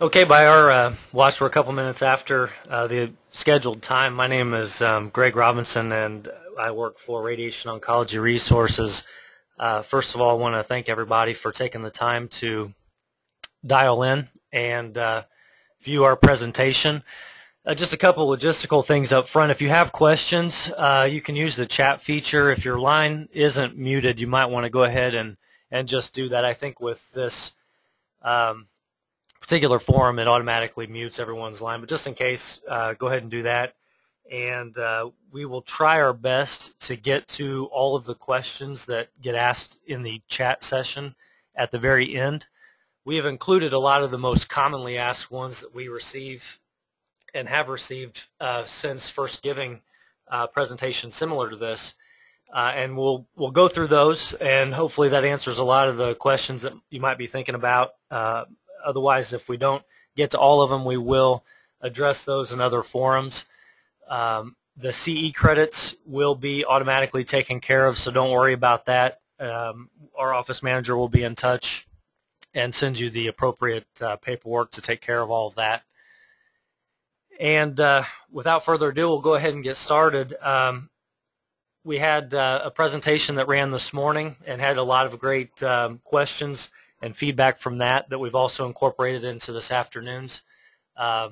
Okay, by our uh, watch, we're a couple minutes after uh, the scheduled time. My name is um, Greg Robinson, and I work for Radiation Oncology Resources. Uh, first of all, I want to thank everybody for taking the time to dial in and uh, view our presentation. Uh, just a couple logistical things up front. If you have questions, uh, you can use the chat feature. If your line isn't muted, you might want to go ahead and, and just do that. I think with this um, particular forum, it automatically mutes everyone's line. But just in case, uh, go ahead and do that. And uh, we will try our best to get to all of the questions that get asked in the chat session at the very end. We have included a lot of the most commonly asked ones that we receive and have received uh, since first giving uh, presentations similar to this. Uh, and we'll we'll go through those, and hopefully that answers a lot of the questions that you might be thinking about uh, Otherwise, if we don't get to all of them, we will address those in other forums. Um, the CE credits will be automatically taken care of, so don't worry about that. Um, our office manager will be in touch and send you the appropriate uh, paperwork to take care of all of that. And uh, without further ado, we'll go ahead and get started. Um, we had uh, a presentation that ran this morning and had a lot of great um, questions and feedback from that that we've also incorporated into this afternoon's. Uh,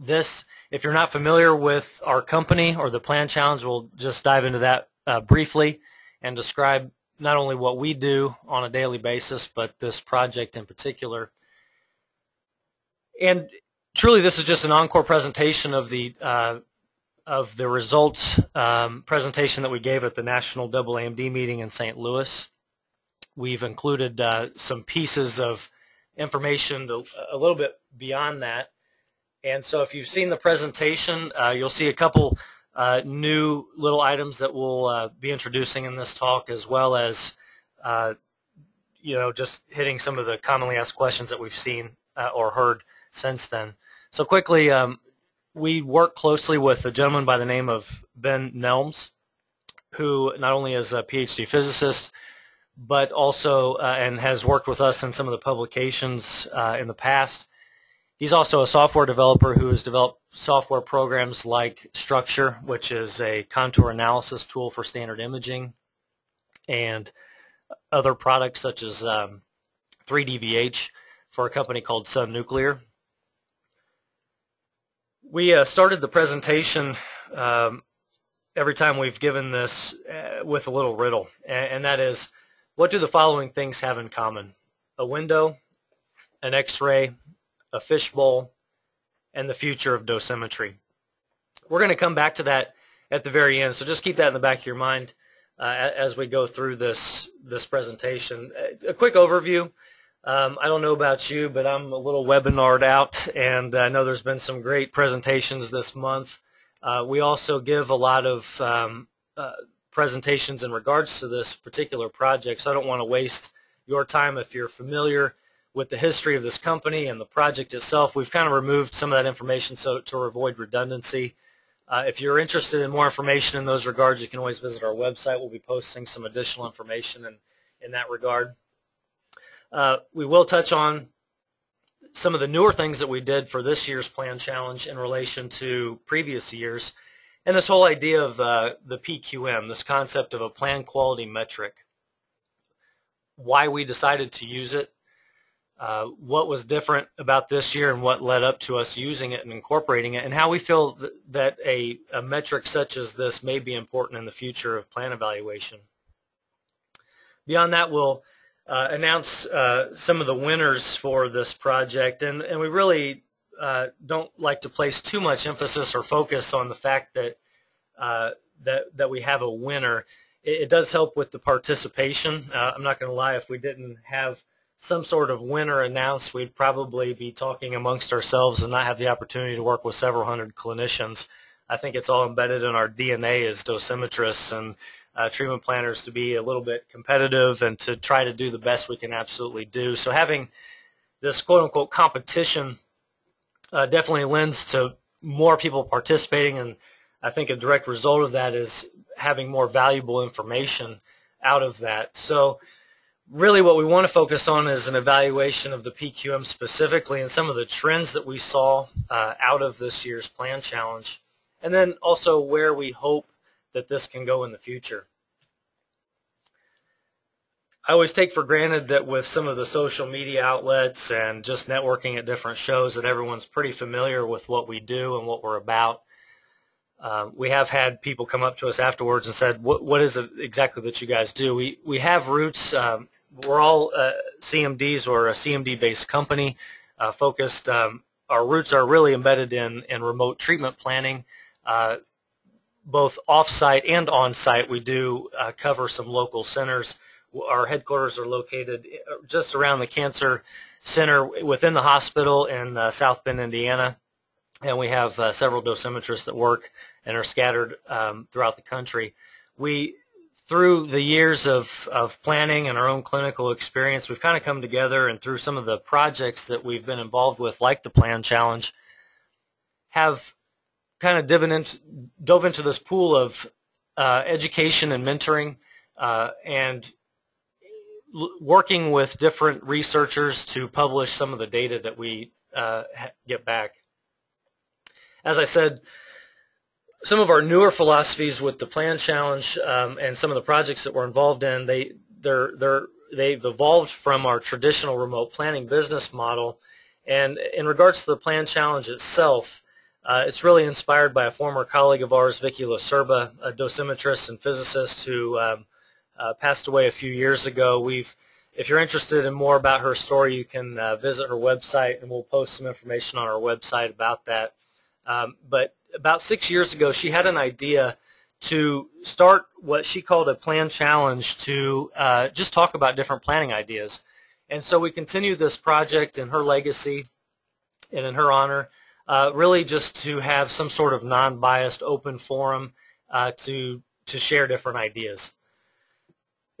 this, if you're not familiar with our company or the plan challenge, we'll just dive into that uh, briefly and describe not only what we do on a daily basis, but this project in particular. And truly, this is just an encore presentation of the uh, of the results um, presentation that we gave at the National AAMD meeting in St. Louis. We've included uh, some pieces of information to, a little bit beyond that. And so if you've seen the presentation, uh, you'll see a couple uh, new little items that we'll uh, be introducing in this talk as well as, uh, you know, just hitting some of the commonly asked questions that we've seen uh, or heard since then. So quickly, um, we work closely with a gentleman by the name of Ben Nelms, who not only is a PhD physicist, but also uh, and has worked with us in some of the publications uh, in the past. He's also a software developer who has developed software programs like StructSure, which is a contour analysis tool for standard imaging, and other products such as um, 3DVH for a company called Sun Nuclear. We uh, started the presentation um, every time we've given this uh, with a little riddle, and, and that is what do the following things have in common? A window, an x-ray, a fishbowl, and the future of dosimetry. We're going to come back to that at the very end, so just keep that in the back of your mind uh, as we go through this, this presentation. A quick overview. Um, I don't know about you, but I'm a little webinared out, and I know there's been some great presentations this month. Uh, we also give a lot of um, uh, presentations in regards to this particular project, so I don't want to waste your time if you're familiar with the history of this company and the project itself. We've kind of removed some of that information so to avoid redundancy. Uh, if you're interested in more information in those regards, you can always visit our website. We'll be posting some additional information in, in that regard. Uh, we will touch on some of the newer things that we did for this year's plan challenge in relation to previous years. And this whole idea of uh, the PQM, this concept of a plan quality metric, why we decided to use it, uh, what was different about this year and what led up to us using it and incorporating it, and how we feel th that a, a metric such as this may be important in the future of plan evaluation. Beyond that, we'll uh, announce uh, some of the winners for this project, and, and we really uh, don't like to place too much emphasis or focus on the fact that uh, that that we have a winner. It, it does help with the participation. Uh, I'm not going to lie. If we didn't have some sort of winner announced, we'd probably be talking amongst ourselves and not have the opportunity to work with several hundred clinicians. I think it's all embedded in our DNA as dosimetrists and uh, treatment planners to be a little bit competitive and to try to do the best we can absolutely do. So having this quote-unquote competition uh, definitely lends to more people participating, and I think a direct result of that is having more valuable information out of that. So really what we want to focus on is an evaluation of the PQM specifically and some of the trends that we saw uh, out of this year's plan challenge, and then also where we hope that this can go in the future. I always take for granted that with some of the social media outlets and just networking at different shows that everyone's pretty familiar with what we do and what we're about. Uh, we have had people come up to us afterwards and said, what, what is it exactly that you guys do? We, we have roots. Um, we're all uh, CMDs or a CMD-based company uh, focused. Um, our roots are really embedded in, in remote treatment planning, uh, both off-site and on-site. We do uh, cover some local centers our headquarters are located uh, just around the cancer center within the hospital in uh, South Bend, Indiana. And we have several dosimetrists that work and are scattered um, throughout the country. We, through the years of, of planning and our own clinical experience, we've kind of come together and through some of the projects that we've been involved with, like the Plan Challenge, have kind of dove into, dove into this pool of uh, education and mentoring uh, and working with different researchers to publish some of the data that we uh, get back. As I said, some of our newer philosophies with the plan challenge um, and some of the projects that we're involved in, they they're they're they've evolved from our traditional remote planning business model. And in regards to the plan challenge itself, uh, it's really inspired by a former colleague of ours, Vicky Lacerba, a dosimetrist and physicist who um, uh, passed away a few years ago. We've, if you're interested in more about her story, you can uh, visit her website, and we'll post some information on our website about that. Um, but about six years ago, she had an idea to start what she called a plan challenge to uh, just talk about different planning ideas. And so we continue this project in her legacy and in her honor, uh, really just to have some sort of non-biased open forum uh, to, to share different ideas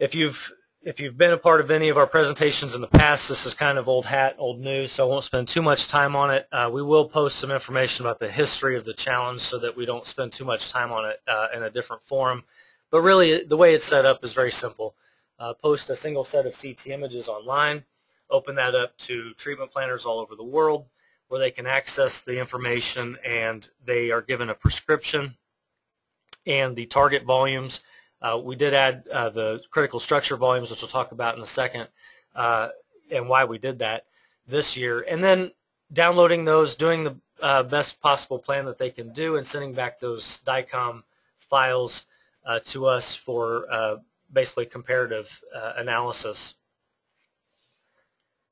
if you've if you've been a part of any of our presentations in the past, this is kind of old hat, old news, so I won't spend too much time on it. Uh, we will post some information about the history of the challenge so that we don't spend too much time on it uh, in a different forum. But really, the way it's set up is very simple. Uh, post a single set of CT images online, open that up to treatment planners all over the world where they can access the information and they are given a prescription and the target volumes uh, we did add uh, the critical structure volumes, which we'll talk about in a second, uh, and why we did that this year. And then downloading those, doing the uh, best possible plan that they can do, and sending back those DICOM files uh, to us for uh, basically comparative analysis.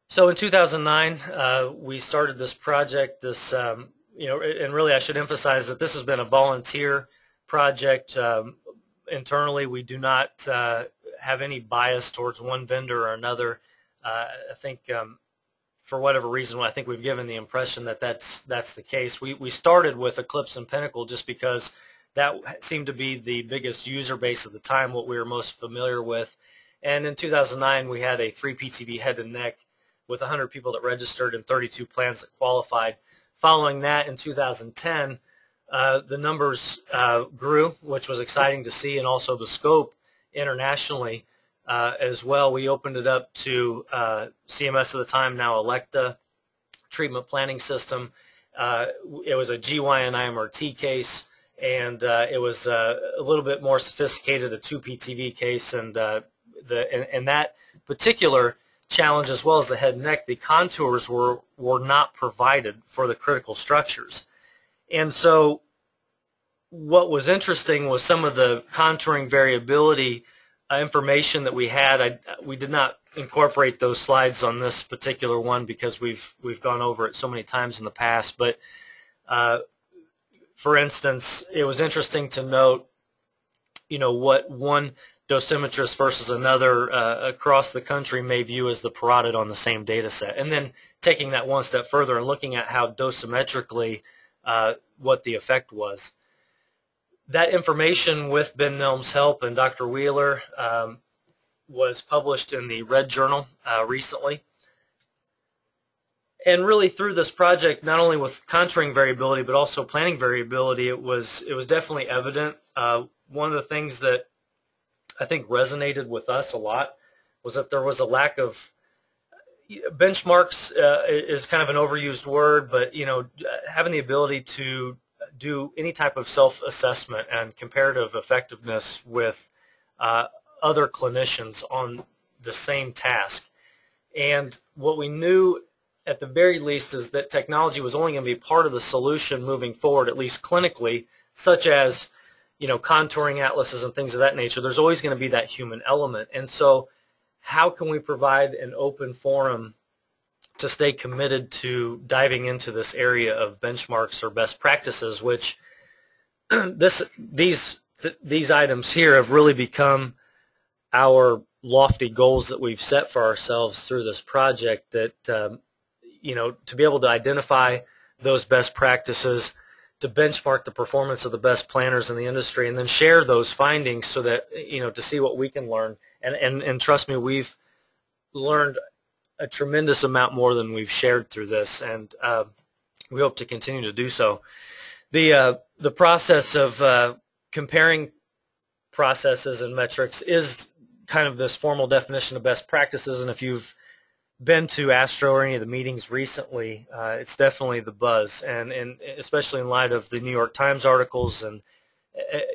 So in 2009, we started this project. This, um, you know, and really I should emphasize that this has been a volunteer project. Um, internally, we do not uh, have any bias towards one vendor or another. Uh, I think um, for whatever reason, I think we've given the impression that that's that's the case. We we started with Eclipse and Pinnacle just because that seemed to be the biggest user base at the time, what we were most familiar with. And in 2009, we had a 3PTV head and neck with 100 people that registered and 32 plans that qualified. Following that, in 2010, uh, the numbers uh, grew, which was exciting to see, and also the scope internationally uh, as well. We opened it up to uh, CMS at the time, now Elekta treatment planning system. Uh, it was a GYN IMRT case, and it was a little bit more sophisticated, a 2PTV case, and the and, and that particular challenge as well as the head and neck, the contours were, were not provided for the critical structures. And so what was interesting was some of the contouring variability uh, information that we had. I, we did not incorporate those slides on this particular one because we've we've gone over it so many times in the past. But uh, for instance, it was interesting to note, you know, what one dosimetrist versus another uh, across the country may view as the parotid on the same data set. And then taking that one step further and looking at how dosimetrically uh, what the effect was. That information with Ben Nelm's help and Dr. Wheeler um, was published in the Red Journal uh, recently. And really through this project, not only with contouring variability, but also planning variability, it was, it was definitely evident. Uh, one of the things that I think resonated with us a lot was that there was a lack of benchmarks uh, is kind of an overused word, but you know, having the ability to do any type of self-assessment and comparative effectiveness with uh, other clinicians on the same task. And what we knew at the very least is that technology was only going to be part of the solution moving forward, at least clinically, such as you know contouring atlases and things of that nature. There's always going to be that human element, and so how can we provide an open forum to stay committed to diving into this area of benchmarks or best practices, which this these th these items here have really become our lofty goals that we've set for ourselves through this project. That um, you know to be able to identify those best practices, to benchmark the performance of the best planners in the industry, and then share those findings so that you know to see what we can learn and, and, and trust me, we've learned a tremendous amount more than we've shared through this, and uh, we hope to continue to do so. The, uh, the process of uh, comparing processes and metrics is kind of this formal definition of best practices, and if you've been to Astro or any of the meetings recently, uh, it's definitely the buzz, and, and especially in light of the New York Times articles and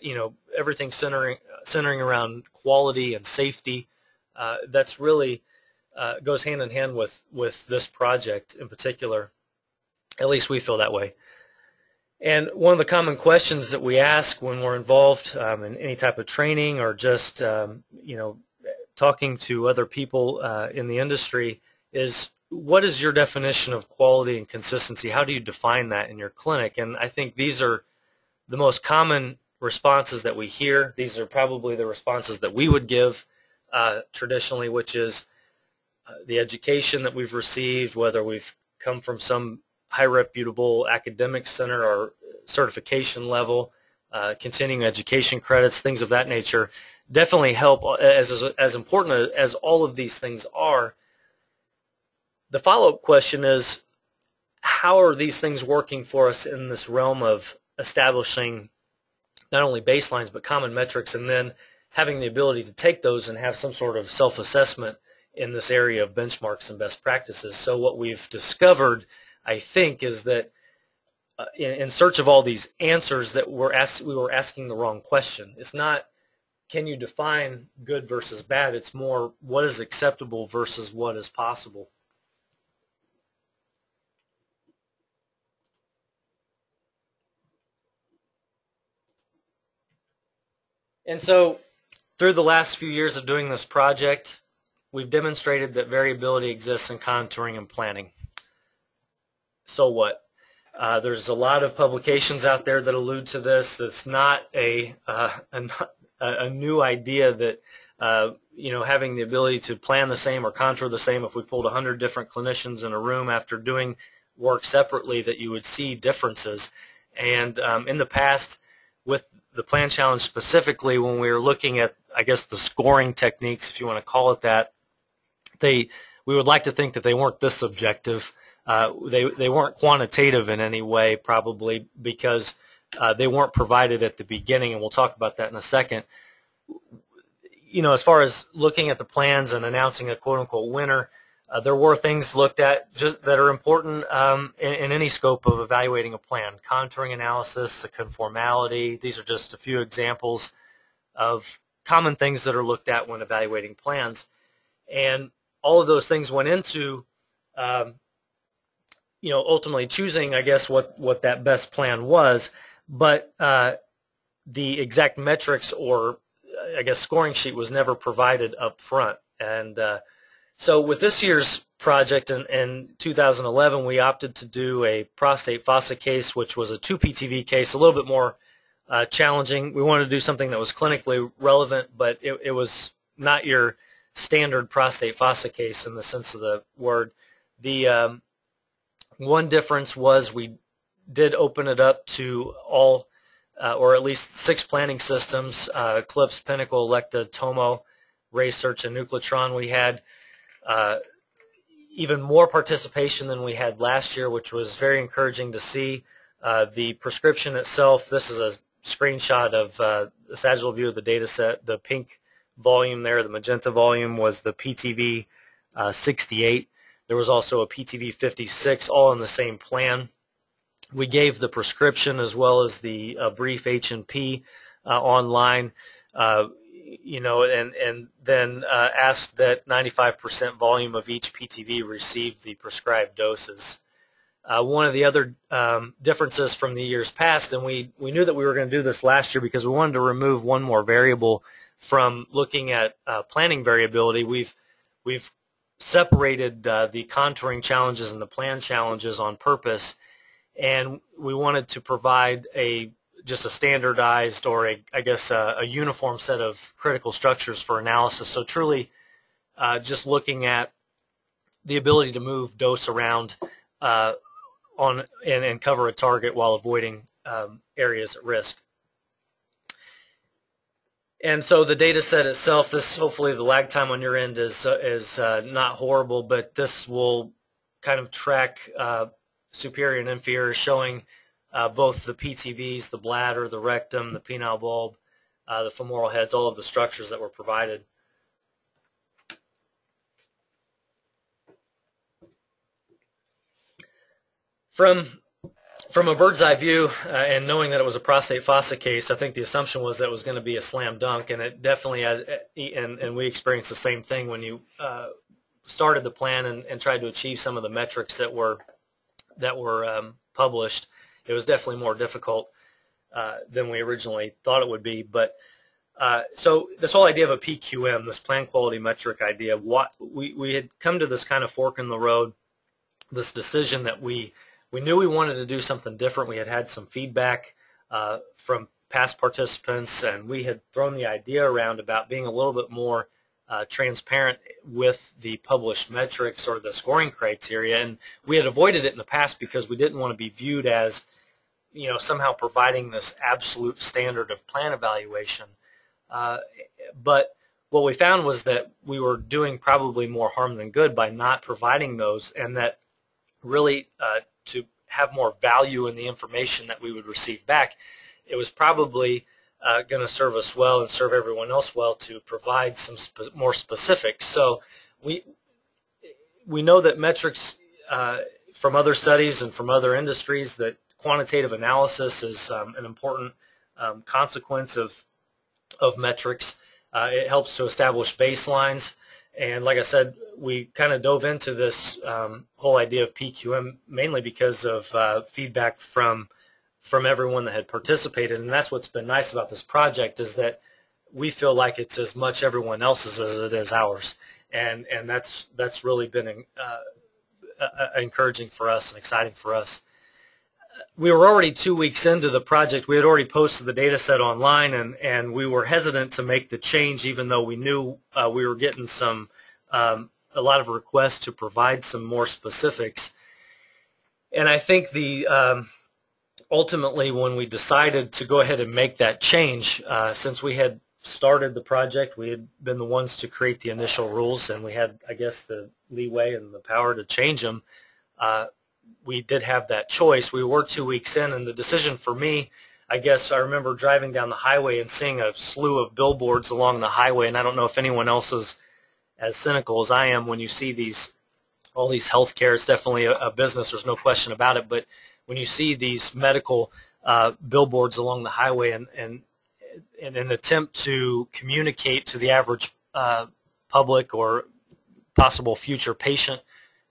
you know everything centering centering around quality and safety. Uh, that's really uh, goes hand in hand with with this project in particular. At least we feel that way. And one of the common questions that we ask when we're involved um, in any type of training or just um, you know talking to other people uh, in the industry is what is your definition of quality and consistency? How do you define that in your clinic? And I think these are the most common responses that we hear. These are probably the responses that we would give uh, traditionally, which is uh, the education that we've received, whether we've come from some high reputable academic center or certification level, uh, continuing education credits, things of that nature, definitely help uh, as, as, as important as all of these things are. The follow-up question is, how are these things working for us in this realm of establishing not only baselines but common metrics and then having the ability to take those and have some sort of self-assessment in this area of benchmarks and best practices. So what we've discovered, I think, is that uh, in, in, search of all these answers that we're ask, we were asking the wrong question. It's not can you define good versus bad. It's more what is acceptable versus what is possible. And so through the last few years of doing this project, we've demonstrated that variability exists in contouring and planning. So what? Uh, there's a lot of publications out there that allude to this. That's not a, uh, a, a, new idea that uh, you know having the ability to plan the same or contour the same. If we pulled 100 different clinicians in a room after doing work separately, that you would see differences. And um, in the past, the plan challenge specifically, when we were looking at, I guess, the scoring techniques, if you want to call it that, they we would like to think that they weren't this subjective. Uh, they they weren't quantitative in any way, probably because uh, they weren't provided at the beginning, and we'll talk about that in a second. You know, as far as looking at the plans and announcing a quote unquote winner, uh, there were things looked at just that are important um, in, in, any scope of evaluating a plan. Contouring analysis, conformality, these are just a few examples of common things that are looked at when evaluating plans. And all of those things went into, um, you know, ultimately choosing, I guess, what, what that best plan was. But uh, the exact metrics or, I guess, scoring sheet was never provided up front. And uh, so with this year's project in, in 2011, we opted to do a prostate fossa case, which was a 2PTV case, a little bit more uh, challenging. We wanted to do something that was clinically relevant, but it, it was not your standard prostate fossa case in the sense of the word. The um, one difference was we did open it up to all, uh, or at least six planning systems, uh, Eclipse, Pinnacle, Elekta, Tomo, RaySearch, and Nucletron. We had uh, even more participation than we had last year, which was very encouraging to see. Uh, the prescription itself, this is a screenshot of uh, the sagittal view of the data set. The pink volume there, the magenta volume, was the PTV uh, 68. There was also a PTV 56, all in the same plan. We gave the prescription as well as the uh, brief H&P uh, online, uh, you know, and, and then uh, asked that 95% volume of each PTV receive the prescribed doses. Uh, one of the other um, differences from the years past, and we, we knew that we were going to do this last year because we wanted to remove one more variable from looking at uh, planning variability. We've, we've separated uh, the contouring challenges and the plan challenges on purpose, and we wanted to provide a just a standardized or a, I guess a, a uniform set of critical structures for analysis. So truly, uh, just looking at the ability to move dose around uh, on and, and, cover a target while avoiding um, areas at risk. And so the data set itself, this hopefully the lag time on your end is uh, is uh, not horrible, but this will kind of track uh, superior and inferior, showing uh, both the PTVs, the bladder, the rectum, the penile bulb, uh, the femoral heads, all of the structures that were provided. From from a bird's eye view uh, and knowing that it was a prostate fossa case, I think the assumption was that it was going to be a slam dunk, and it definitely had, and, and we experienced the same thing when you uh, started the plan and, and, tried to achieve some of the metrics that were that were um, published. It was definitely more difficult uh, than we originally thought it would be, but uh, so this whole idea of a PQM, this plan quality metric idea, what we, we had come to this kind of fork in the road, this decision that we we knew we wanted to do something different. We had had some feedback uh, from past participants, and we had thrown the idea around about being a little bit more uh, transparent with the published metrics or the scoring criteria. And we had avoided it in the past because we didn't want to be viewed as, you know, somehow providing this absolute standard of plan evaluation. Uh, but what we found was that we were doing probably more harm than good by not providing those, and that really uh, to have more value in the information that we would receive back, it was probably uh, going to serve us well and serve everyone else well to provide some more specifics. So we we know that metrics uh, from other studies and from other industries that quantitative analysis is um, an important um, consequence of of metrics. Uh, it helps to establish baselines. And like I said, we kind of dove into this um, whole idea of PQM mainly because of uh, feedback from from everyone that had participated, and that's what's been nice about this project is that we feel like it's as much everyone else's as it is ours, and and that's that's really been uh, encouraging for us and exciting for us. We were already two weeks into the project. We had already posted the data set online, and, and we were hesitant to make the change even though we knew uh, we were getting some um, a lot of requests to provide some more specifics. And I think the um, ultimately when we decided to go ahead and make that change, uh, since we had started the project, we had been the ones to create the initial rules, and we had, I guess, the leeway and the power to change them. Uh, we did have that choice. We were two weeks in, and the decision for me, I guess I remember driving down the highway and seeing a slew of billboards along the highway, and I don't know if anyone else is as cynical as I am when you see these all these healthcare. It's definitely a, a business. There's no question about it. But when you see these medical uh, billboards along the highway and, and in an attempt to communicate to the average uh, public or possible future patient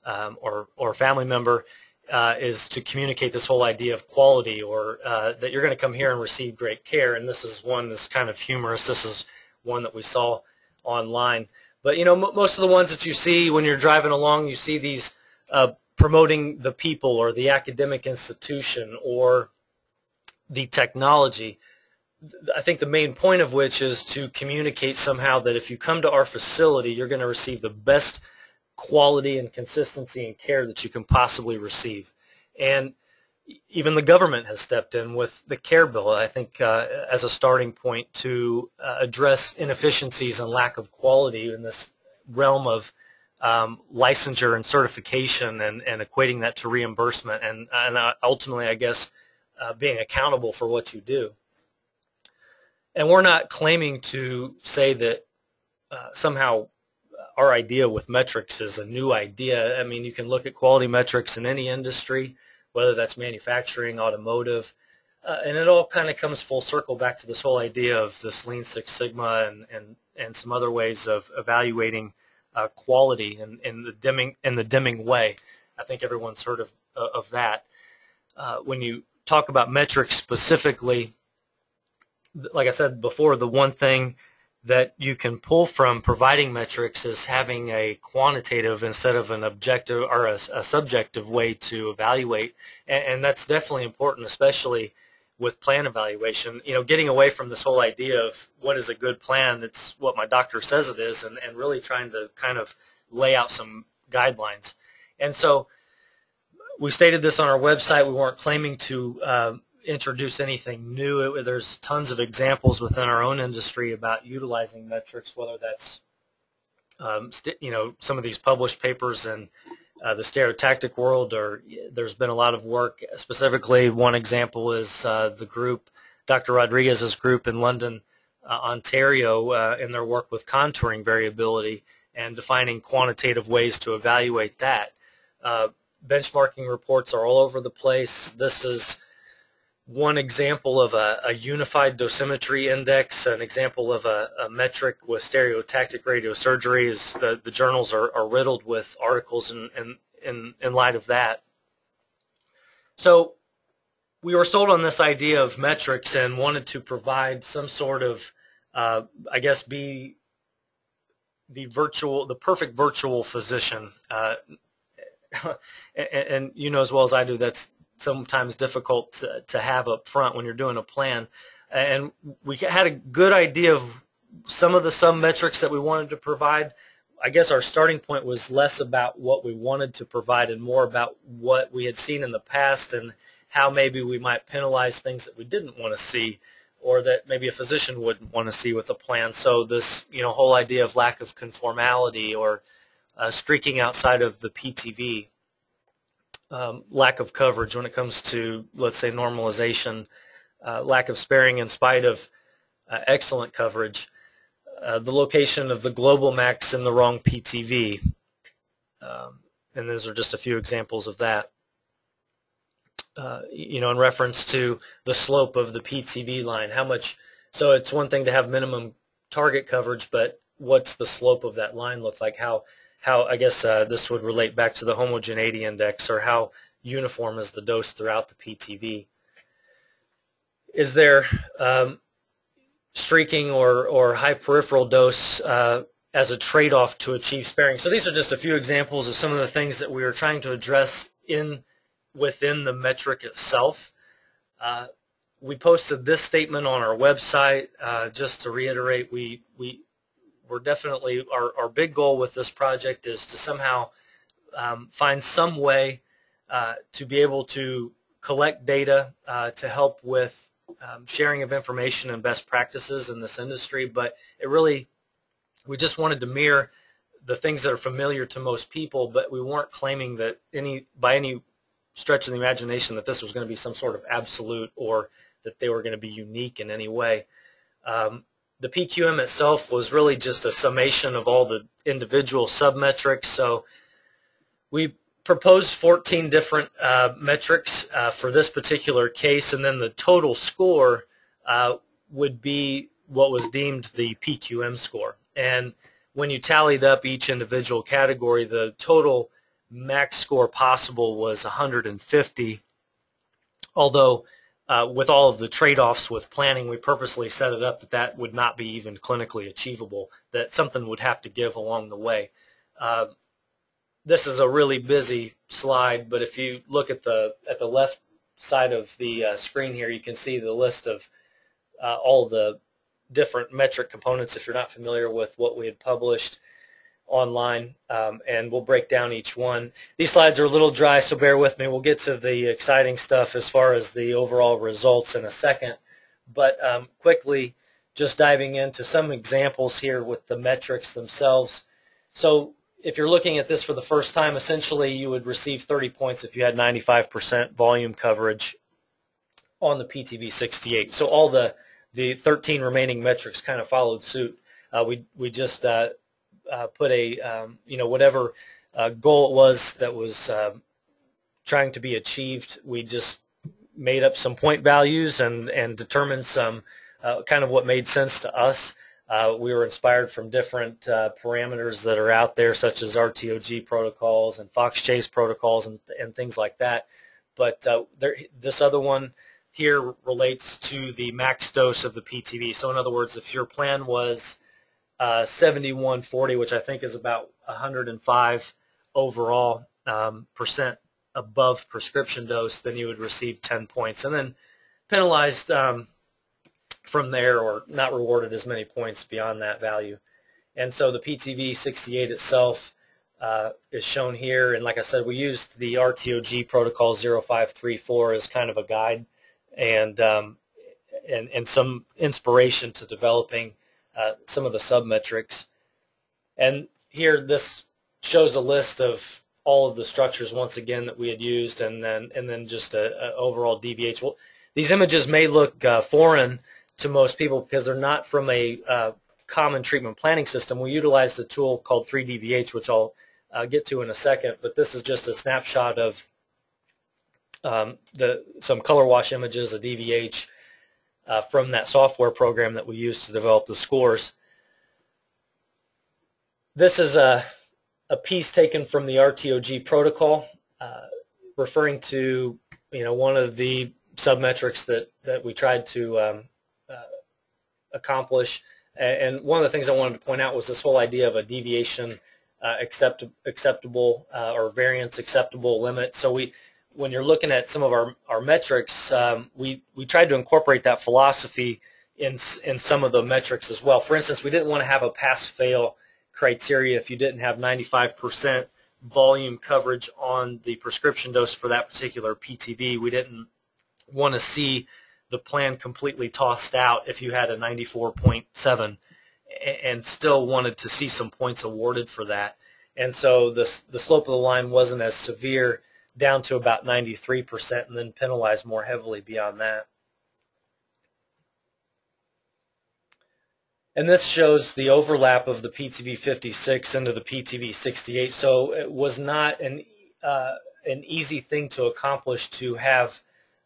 um, or, or family member uh, is to communicate this whole idea of quality or uh, that you're going to come here and receive great care. And this is one that's kind of humorous. This is one that we saw online. But you know, most of the ones that you see when you're driving along, you see these uh, promoting the people or the academic institution or the technology. I think the main point of which is to communicate somehow that if you come to our facility, you're going to receive the best quality and consistency and care that you can possibly receive. And even the government has stepped in with the CARE bill, I think, uh, as a starting point to uh, address inefficiencies and lack of quality in this realm of um, licensure and certification and, and equating that to reimbursement and, and uh, ultimately, I guess, uh, being accountable for what you do. And we're not claiming to say that uh, somehow our idea with metrics is a new idea. I mean, you can look at quality metrics in any industry, whether that's manufacturing, automotive, uh, and it all kind of comes full circle back to this whole idea of this Lean Six Sigma and, and, and some other ways of evaluating uh, quality in, in the Deming, in the Deming way. I think everyone's heard of uh, of that. Uh, when you talk about metrics specifically, like I said before, the one thing that you can pull from providing metrics is having a quantitative instead of an objective or a, a subjective way to evaluate, and, and, that's definitely important, especially with plan evaluation. You know, getting away from this whole idea of what is a good plan, it's what my doctor says it is, and, and really trying to kind of lay out some guidelines. And so we stated this on our website. We weren't claiming to uh, introduce anything new. It, there's tons of examples within our own industry about utilizing metrics, whether that's um, you know some of these published papers in uh, the stereotactic world, or there's been a lot of work. Specifically, one example is uh, the group, Dr. Rodrigues's group in London, uh, Ontario, uh, in their work with contouring variability and defining quantitative ways to evaluate that. Uh, benchmarking reports are all over the place. This is one example of a, a, unified dosimetry index, an example of a, a, metric with stereotactic radiosurgery is the, the journals are, are riddled with articles in, in, in, in light of that. So we were sold on this idea of metrics and wanted to provide some sort of, uh, I guess, be the virtual, the perfect virtual physician. Uh, and, and, you know as well as I do, that's sometimes difficult to, to have up front when you're doing a plan. And we had a good idea of some of the sub metrics that we wanted to provide. I guess our starting point was less about what we wanted to provide and more about what we had seen in the past and how maybe we might penalize things that we didn't want to see or that maybe a physician wouldn't want to see with a plan. So this, you know, whole idea of lack of conformality or uh, streaking outside of the PTV um, lack of coverage when it comes to, let's say, normalization, uh, lack of sparing in spite of uh, excellent coverage, uh, the location of the global max in the wrong PTV, um, and those are just a few examples of that. Uh, you know, in reference to the slope of the PTV line, how much, so it's one thing to have minimum target coverage, but what's the slope of that line look like? How how I guess uh, this would relate back to the homogeneity index or how uniform is the dose throughout the PTV. Is there um, streaking or, or high peripheral dose uh, as a trade-off to achieve sparing? So these are just a few examples of some of the things that we are trying to address in within the metric itself. Uh, we posted this statement on our website. Uh, just to reiterate, we, we we're definitely our, our big goal with this project is to somehow um, find some way uh, to be able to collect data uh, to help with um, sharing of information and best practices in this industry. But it really, we just wanted to mirror the things that are familiar to most people, but we weren't claiming that any by any stretch of the imagination that this was going to be some sort of absolute or that they were going to be unique in any way. Um, the PQM itself was really just a summation of all the individual submetrics. So we proposed 14 different uh, metrics uh, for this particular case, and then the total score uh, would be what was deemed the PQM score. And when you tallied up each individual category, the total max score possible was 150, although uh, with all of the trade-offs with planning, we purposely set it up that that would not be even clinically achievable, that something would have to give along the way. Uh, this is a really busy slide, but if you look at the at the left side of the uh, screen here, you can see the list of uh, all the different metric components if you're not familiar with what we had published online, um, and we'll break down each one. These slides are a little dry, so bear with me. We'll get to the exciting stuff as far as the overall results in a second. But um, quickly, just diving into some examples here with the metrics themselves. So if you're looking at this for the first time, essentially you would receive 30 points if you had 95% volume coverage on the PTV 68. So all the, the 13 remaining metrics kind of followed suit. Uh, we we just uh, uh, put a um, you know whatever uh, goal it was that was um, trying to be achieved. We just made up some point values and and determined some uh, kind of what made sense to us. Uh, we were inspired from different parameters that are out there, such as RTOG protocols and Fox Chase protocols and and things like that. But there, this other one here relates to the max dose of the PTV. So in other words, if your plan was uh, 7140, which I think is about 105 overall um, percent above prescription dose, then you would receive 10 points. And then penalized um, from there or not rewarded as many points beyond that value. And so the PTV 68 itself uh, is shown here. And like I said, we used the RTOG protocol 0534 as kind of a guide and um, and and some inspiration to developing uh, some of the submetrics. And here, this shows a list of all of the structures once again that we had used, and then and then just a, a overall DVH. Well, these images may look uh, foreign to most people because they're not from a uh, common treatment planning system. We utilized a tool called 3DVH, which I'll uh, get to in a second, but this is just a snapshot of um, the some color wash images, a DVH uh, from that software program that we use to develop the scores. This is a, a piece taken from the RTOG protocol, uh, referring to you know one of the submetrics that that we tried to um, uh, accomplish. And one of the things I wanted to point out was this whole idea of a deviation uh, accept, acceptable uh, or variance acceptable limit. So we when you're looking at some of our, our metrics, um, we, we tried to incorporate that philosophy in, in some of the metrics as well. For instance, we didn't want to have a pass-fail criteria if you didn't have 95% volume coverage on the prescription dose for that particular PTV. We didn't want to see the plan completely tossed out if you had a 94.7 and still wanted to see some points awarded for that. And so the, the slope of the line wasn't as severe down to about 93% and then penalized more heavily beyond that. And this shows the overlap of the PTV 56 into the PTV 68. So it was not an, uh, an easy thing to accomplish to have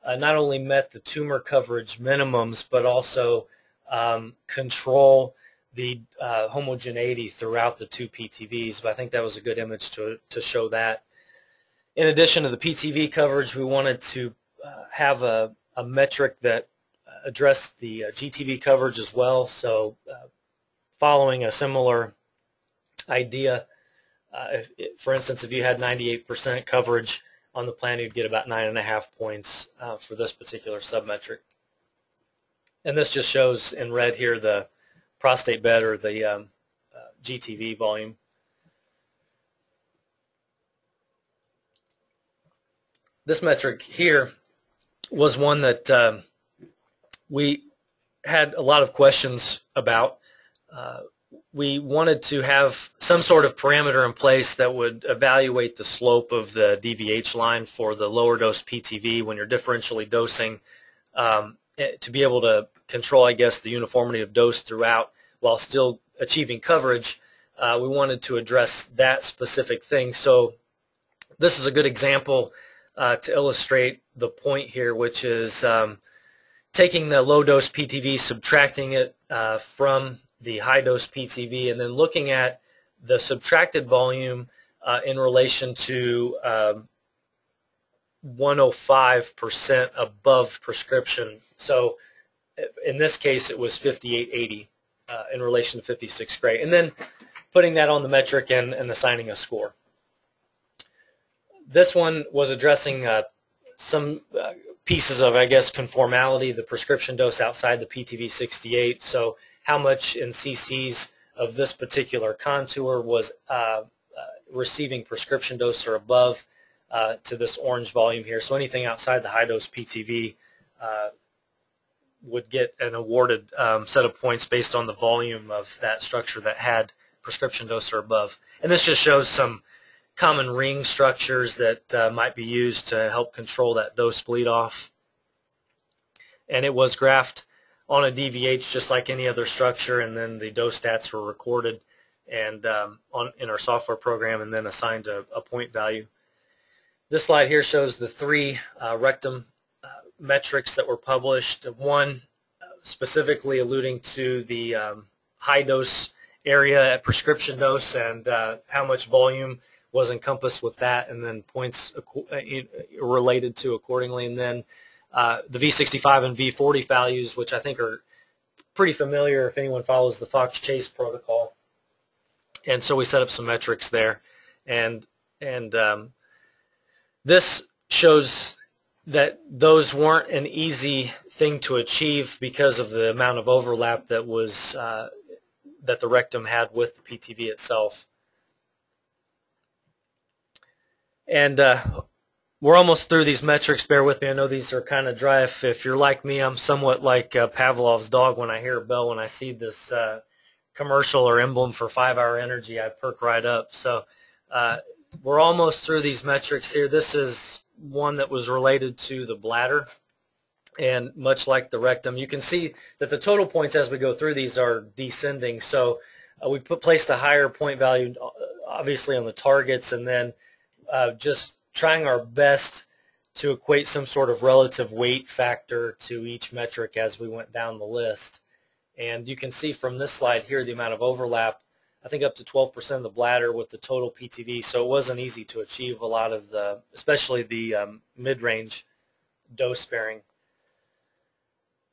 uh, not only met the tumor coverage minimums, but also um, control the uh, homogeneity throughout the two PTVs. But I think that was a good image to, to show that in addition to the PTV coverage, we wanted to uh, have a, a, metric that addressed the uh, GTV coverage as well. So uh, following a similar idea, uh, if, if, for instance, if you had 98% coverage on the plan, you'd get about nine and a half points uh, for this particular submetric. And this just shows in red here the prostate bed or the um, uh, GTV volume. This metric here was one that um, we had a lot of questions about. Uh, we wanted to have some sort of parameter in place that would evaluate the slope of the DVH line for the lower dose PTV when you're differentially dosing um, eh, to be able to control, I guess, the uniformity of dose throughout while still achieving coverage. Uh, we wanted to address that specific thing. So this is a good example uh, to illustrate the point here, which is um, taking the low-dose PTV, subtracting it uh, from the high-dose PTV, and then looking at the subtracted volume uh, in relation to 105% um, above prescription. So in this case, it was 5880 uh, in relation to 56 gray. And then putting that on the metric and, and assigning a score this one was addressing uh, some uh, pieces of, I guess, conformality, the prescription dose outside the PTV 68. So how much in cc's of this particular contour was uh, uh, receiving prescription dose or above uh, to this orange volume here. So anything outside the high dose PTV uh, would get an awarded um, set of points based on the volume of that structure that had prescription dose or above. And this just shows some common ring structures that uh, might be used to help control that dose bleed off. And it was graphed on a DVH just like any other structure, and then the dose stats were recorded and um, on in our software program, and then assigned a, a, point value. This slide here shows the three uh, rectum uh, metrics that were published. One specifically alluding to the um, high dose area at prescription dose and uh, how much volume was encompassed with that, and then points uh, related to accordingly, and then uh, the V65 and V40 values, which I think are pretty familiar if anyone follows the Fox Chase protocol. And so we set up some metrics there, and and um, this shows that those weren't an easy thing to achieve because of the amount of overlap that was uh, that the rectum had with the PTV itself. And uh, we're almost through these metrics. Bear with me. I know these are kind of dry. If, if you're like me, I'm somewhat like uh, Pavlov's dog. When I hear a bell, when I see this uh, commercial or emblem for five-hour energy, I perk right up. So uh, we're almost through these metrics here. This is one that was related to the bladder. And much like the rectum, you can see that the total points as we go through these are descending. So uh, we put, placed a higher point value, uh, obviously, on the targets, and then uh, just trying our best to equate some sort of relative weight factor to each metric as we went down the list. And you can see from this slide here the amount of overlap, I think up to 12% of the bladder with the total PTV. So it wasn't easy to achieve a lot of the, especially the um, mid-range dose sparing.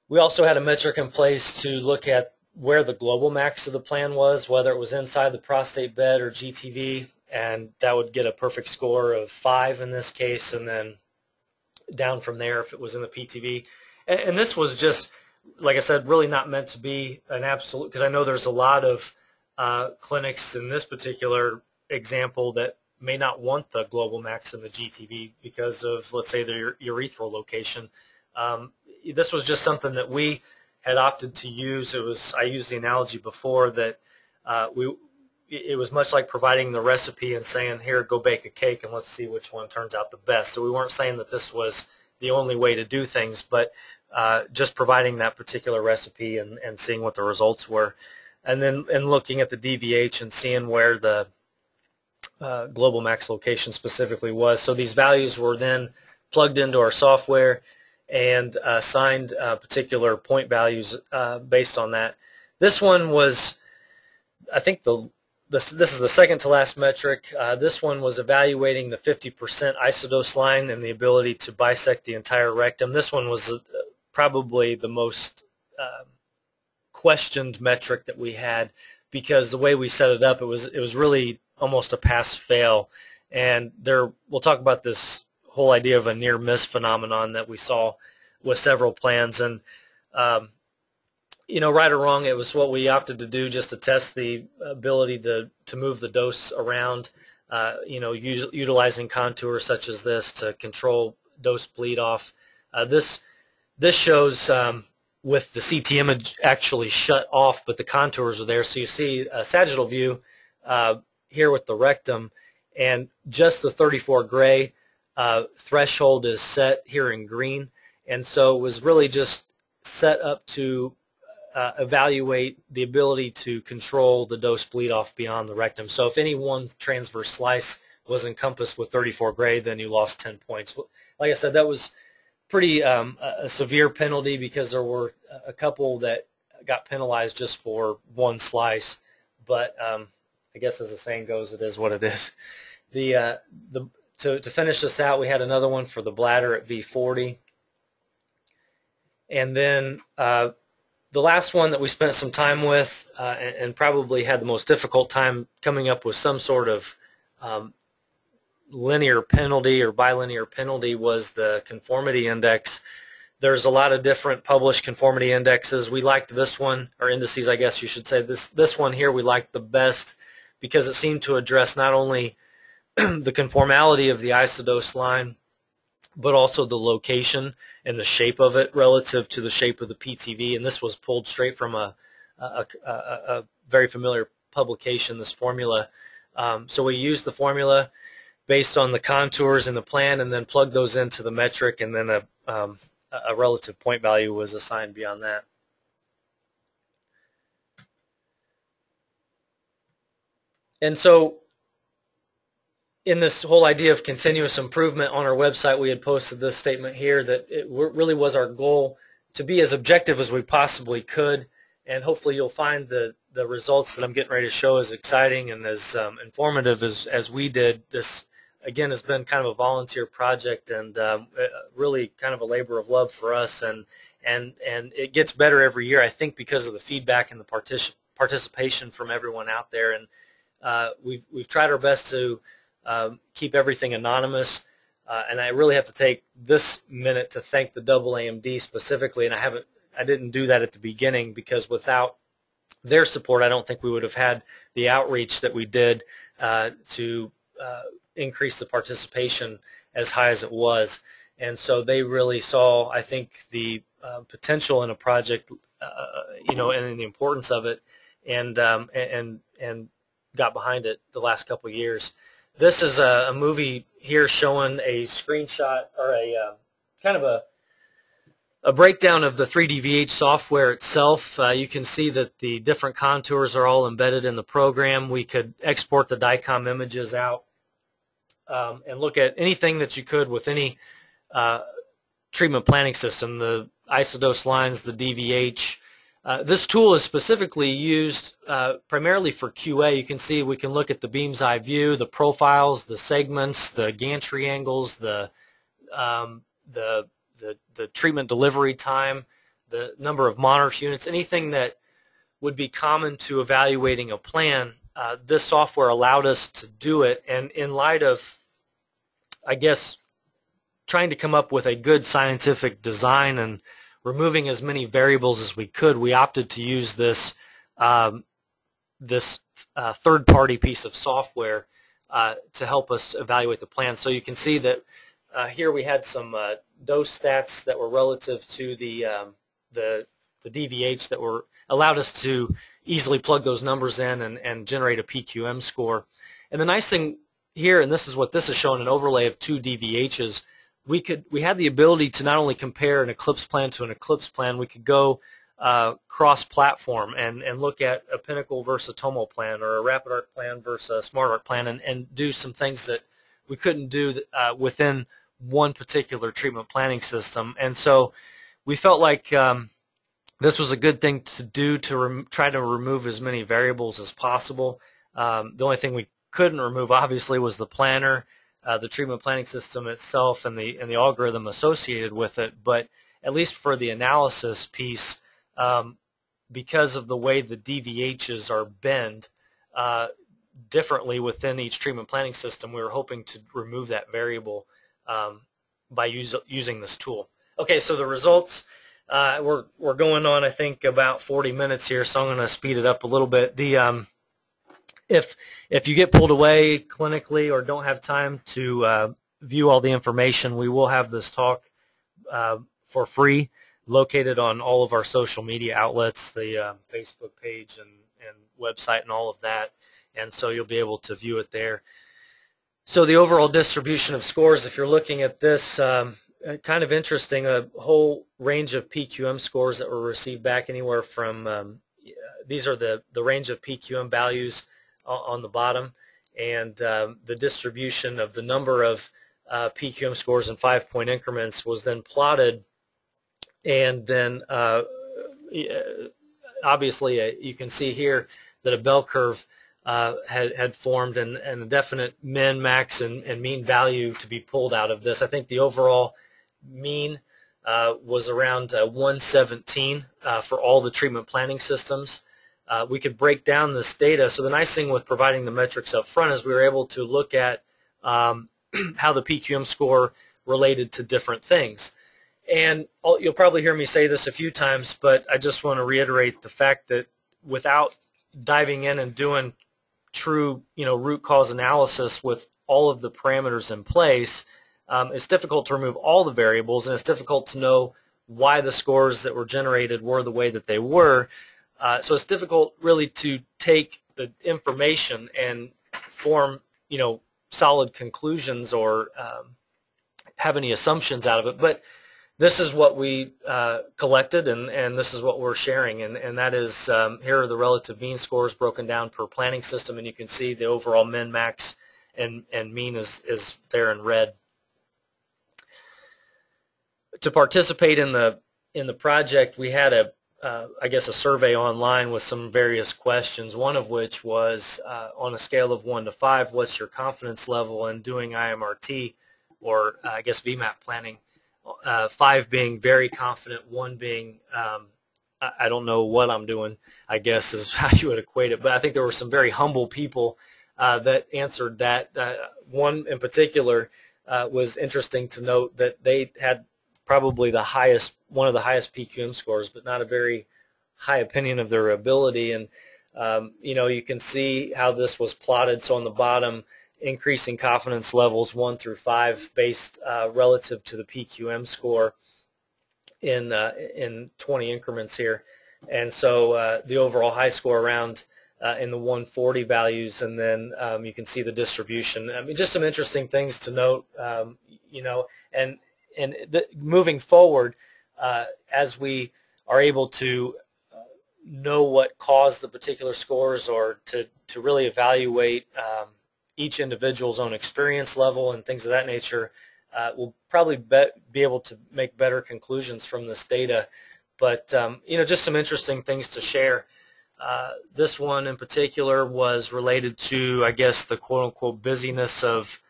We also had a metric in place to look at where the global max of the plan was, whether it was inside the prostate bed or GTV and that would get a perfect score of five in this case, and then down from there if it was in the PTV. And, and this was just, like I said, really not meant to be an absolute, because I know there's a lot of uh, clinics in this particular example that may not want the global max in the GTV because of, let's say, their urethral location. Um, this was just something that we had opted to use. It was I used the analogy before that uh, we it was much like providing the recipe and saying, here, go bake a cake and let's see which one turns out the best. So we weren't saying that this was the only way to do things, but uh, just providing that particular recipe and, and seeing what the results were. And then and looking at the DVH and seeing where the uh, global max location specifically was. So these values were then plugged into our software and assigned uh, particular point values uh, based on that. This one was, I think the this, this is the second to last metric. Uh, this one was evaluating the 50% isodose line and the ability to bisect the entire rectum. This one was uh, probably the most uh, questioned metric that we had because the way we set it up, it was it was really almost a pass-fail. And there, we'll talk about this whole idea of a near miss phenomenon that we saw with several plans. And um, you know, right or wrong, it was what we opted to do just to test the ability to, to move the dose around, uh, you know, utilizing contours such as this to control dose bleed off. Uh, this, this shows um, with the CT image actually shut off, but the contours are there. So you see a sagittal view uh, here with the rectum, and just the 34 gray uh, threshold is set here in green. And so it was really just set up to uh, evaluate the ability to control the dose bleed off beyond the rectum. So if any one transverse slice was encompassed with 34 gray, then you lost 10 points. Like I said, that was pretty um, a severe penalty because there were a couple that got penalized just for one slice. But um, I guess as the saying goes, it is what it is. The uh, the to to finish this out, we had another one for the bladder at V40, and then uh, the last one that we spent some time with uh, and, and, probably had the most difficult time coming up with some sort of um, linear penalty or bilinear penalty was the conformity index. There's a lot of different published conformity indexes. We liked this one, or indices I guess you should say. This, this one here we liked the best because it seemed to address not only the conformality of the isodose line, but also the location and the shape of it relative to the shape of the PTV. And this was pulled straight from a, a, a, a very familiar publication, this formula. Um, so we used the formula based on the contours and the plan and then plugged those into the metric and then a, um, a relative point value was assigned beyond that. And so in this whole idea of continuous improvement on our website, we had posted this statement here that it really was our goal to be as objective as we possibly could, and hopefully you'll find the, the results that I'm getting ready to show as exciting and as um, informative as, as we did. This, again, has been kind of a volunteer project and um, really kind of a labor of love for us, and, and, and it gets better every year, I think, because of the feedback and the partic participation from everyone out there, and uh, we've, we've tried our best to um, keep everything anonymous. Uh, and I really have to take this minute to thank the double AMD specifically, and I haven't, I didn't do that at the beginning because without their support, I don't think we would have had the outreach that we did uh, to uh, increase the participation as high as it was. And so they really saw, I think, the uh, potential in a project, uh, you know, and the importance of it, and um, and and got behind it the last couple of years. This is a, a movie here showing a screenshot or a uh, kind of a a breakdown of the 3DVH software itself. Uh, you can see that the different contours are all embedded in the program. We could export the DICOM images out um, and look at anything that you could with any uh, treatment planning system, the isodose lines, the DVH, uh, this tool is specifically used uh, primarily for QA. You can see we can look at the beam's eye view, the profiles, the segments, the gantry angles, the, um, the, the, the treatment delivery time, the number of monitor units, anything that would be common to evaluating a plan. Uh, this software allowed us to do it, and in light of, I guess, trying to come up with a good scientific design and removing as many variables as we could, we opted to use this um, this uh, third-party piece of software uh, to help us evaluate the plan. So you can see that uh, here we had some uh, dose stats that were relative to the um, the the DVH that were allowed us to easily plug those numbers in and, and generate a PQM score. And the nice thing here, and this is what this is showing, an overlay of two DVHs we could we had the ability to not only compare an Eclipse plan to an Eclipse plan, we could go uh, cross-platform and, and look at a Pinnacle versus a Tomo plan or a RapidArc plan versus a SmartArc plan and, and do some things that we couldn't do uh, within one particular treatment planning system. And so we felt like um, this was a good thing to do to try to remove as many variables as possible. Um, the only thing we couldn't remove, obviously, was the planner uh, the treatment planning system itself and the and the algorithm associated with it. But at least for the analysis piece, um, because of the way the DVHs are bend uh, differently within each treatment planning system, we were hoping to remove that variable um, by use, using this tool. Okay, so the results. Uh, we're we're going on, I think, about 40 minutes here, so I'm going to speed it up a little bit. The um, if if you get pulled away clinically or don't have time to uh, view all the information, we will have this talk uh, for free, located on all of our social media outlets, the uh, Facebook page and, and website and all of that, and so you'll be able to view it there. So the overall distribution of scores, if you're looking at this, um, uh, kind of interesting, a whole range of PQM scores that were received back anywhere from, um, these are the, the range of PQM values on the bottom, and um, the distribution of the number of uh, PQM scores in five-point increments was then plotted, and then uh, obviously uh, you can see here that a bell curve uh, had, had formed and, and a definite min, max, and, and mean value to be pulled out of this. I think the overall mean uh, was around uh, 117 uh, for all the treatment planning systems uh, we could break down this data. So the nice thing with providing the metrics up front is we were able to look at um, how the PQM score related to different things. And you'll probably hear me say this a few times, but I just want to reiterate the fact that without diving in and doing true, you know, root cause analysis with all of the parameters in place, um, it's difficult to remove all the variables, and it's difficult to know why the scores that were generated were the way that they were. Uh, so it's difficult really to take the information and form, you know, solid conclusions or um, have any assumptions out of it. But this is what we uh, collected and, and this is what we're sharing and, and that is um, here are the relative mean scores broken down per planning system and you can see the overall min max and, and mean is, is there in red. To participate in the in the project we had a uh, I guess a survey online with some various questions one of which was uh, on a scale of 1 to 5 what's your confidence level in doing IMRT or uh, I guess VMAT planning uh, five being very confident, one being um, I, I don't know what I'm doing. I guess is how you would equate it. But I think there were some very humble people uh, that answered that. Uh, one in particular was interesting to note that they had probably the highest, one of the highest PQM scores, but not a very high opinion of their ability. And um, you know, you can see how this was plotted. So on the bottom, increasing confidence levels 1 through 5 based uh, relative to the PQM score in, uh, in 20 increments here. And so uh, the overall high score around uh, in the 140 values, and then um, you can see the distribution. I mean, just some interesting things to note, um, you know, and, and the, moving forward, uh, as we are able to uh, know what caused the particular scores or to, to really evaluate um, each individual's own experience level and things of that nature, uh, we'll probably be, be able to make better conclusions from this data. But, um, you know, just some interesting things to share. Uh, this one in particular was related to, I guess, the quote-unquote busyness of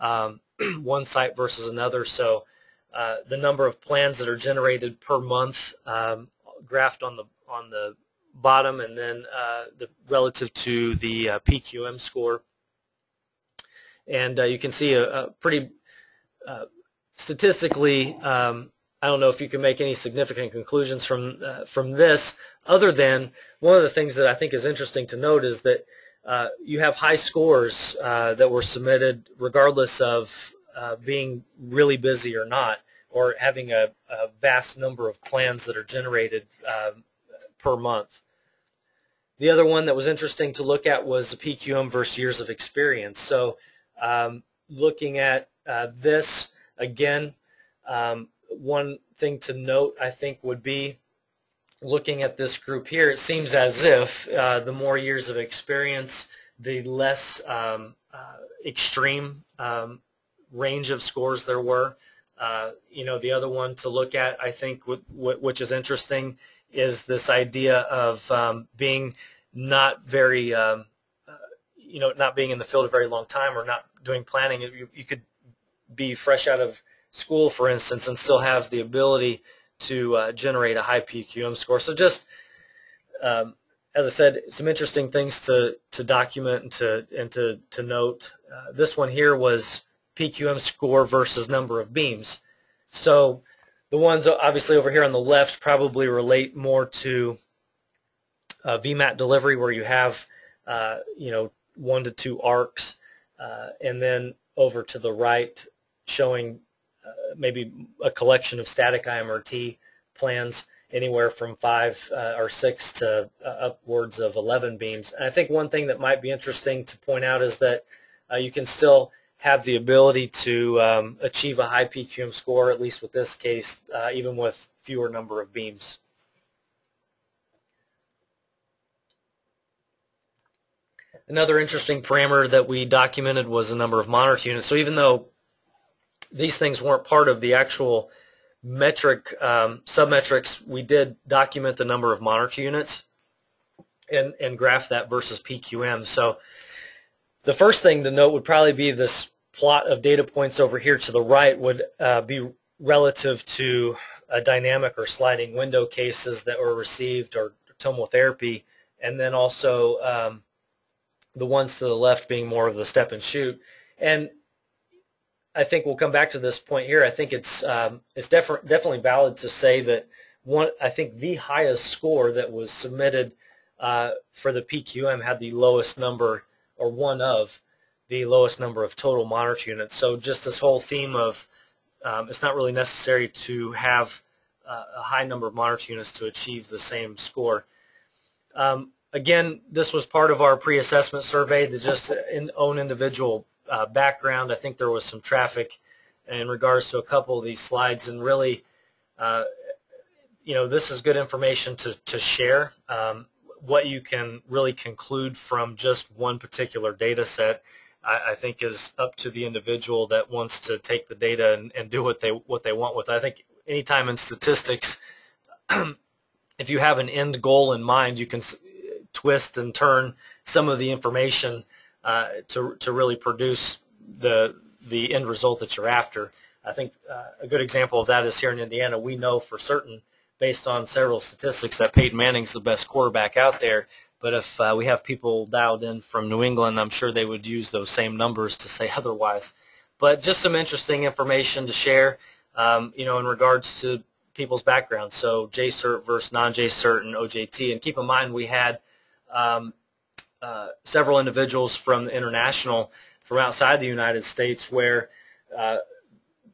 um, one site versus another. So uh, the number of plans that are generated per month um, graphed on the on the bottom, and then uh, the relative to the uh, PQM score and uh, you can see a, a pretty uh, statistically. Um, I don't know if you can make any significant conclusions from uh, from this, other than one of the things that I think is interesting to note is that you have high scores that were submitted regardless of uh, being really busy or not, or having a, a, vast number of plans that are generated um, per month. The other one that was interesting to look at was the PQM versus years of experience. So um, looking at uh, this, again, um, one thing to note I think would be looking at this group here, it seems as if uh, the more years of experience, the less um, uh, extreme um, range of scores there were. Uh, you know, the other one to look at, I think, which is interesting, is this idea of um, being not very um, you know, not being in the field a very long time or not doing planning, you, you could be fresh out of school, for instance, and still have the ability to uh, generate a high PQM score. So just, um, as I said, some interesting things to, to document and to, and to, to note. Uh, this one here was PQM score versus number of beams. So the ones obviously over here on the left probably relate more to uh, VMAT delivery where you have, uh, you know, one to two arcs, uh, and then over to the right showing uh, maybe a collection of static IMRT plans anywhere from five uh, or six to uh, upwards of 11 beams. And I think one thing that might be interesting to point out is that uh, you can still have the ability to um, achieve a high PQM score, at least with this case, uh, even with fewer number of beams. Another interesting parameter that we documented was the number of monitor units. So even though these things weren't part of the actual metric um, submetrics, we did document the number of monitor units and, and graph that versus PQM. So the first thing to note would probably be this plot of data points over here to the right would uh, be relative to a dynamic or sliding window cases that were received or tomotherapy, and then also um, the ones to the left being more of the step and shoot. And I think we'll come back to this point here. I think it's um, it's def definitely valid to say that one. I think the highest score that was submitted uh, for the PQM had the lowest number, or one of the lowest number of total monitor units. So just this whole theme of um, it's not really necessary to have uh, a high number of monitor units to achieve the same score. Um, Again, this was part of our pre-assessment survey, the just in own individual uh, background. I think there was some traffic in regards to a couple of these slides, and really uh, you know, this is good information to, to share. Um, what you can really conclude from just one particular data set, I, I, think is up to the individual that wants to take the data and, and do what they what they want with it. I think anytime in statistics, if you have an end goal in mind, you can twist and turn some of the information uh, to to really produce the the end result that you're after. I think uh, a good example of that is here in Indiana. We know for certain, based on several statistics, that Peyton Manning's the best quarterback out there. But if uh, we have people dialed in from New England, I'm sure they would use those same numbers to say otherwise. But just some interesting information to share, um, you know, in regards to people's backgrounds. So JCERT versus non-JCERT and OJT. And keep in mind we had um, uh, several individuals from the international from outside the United States where uh,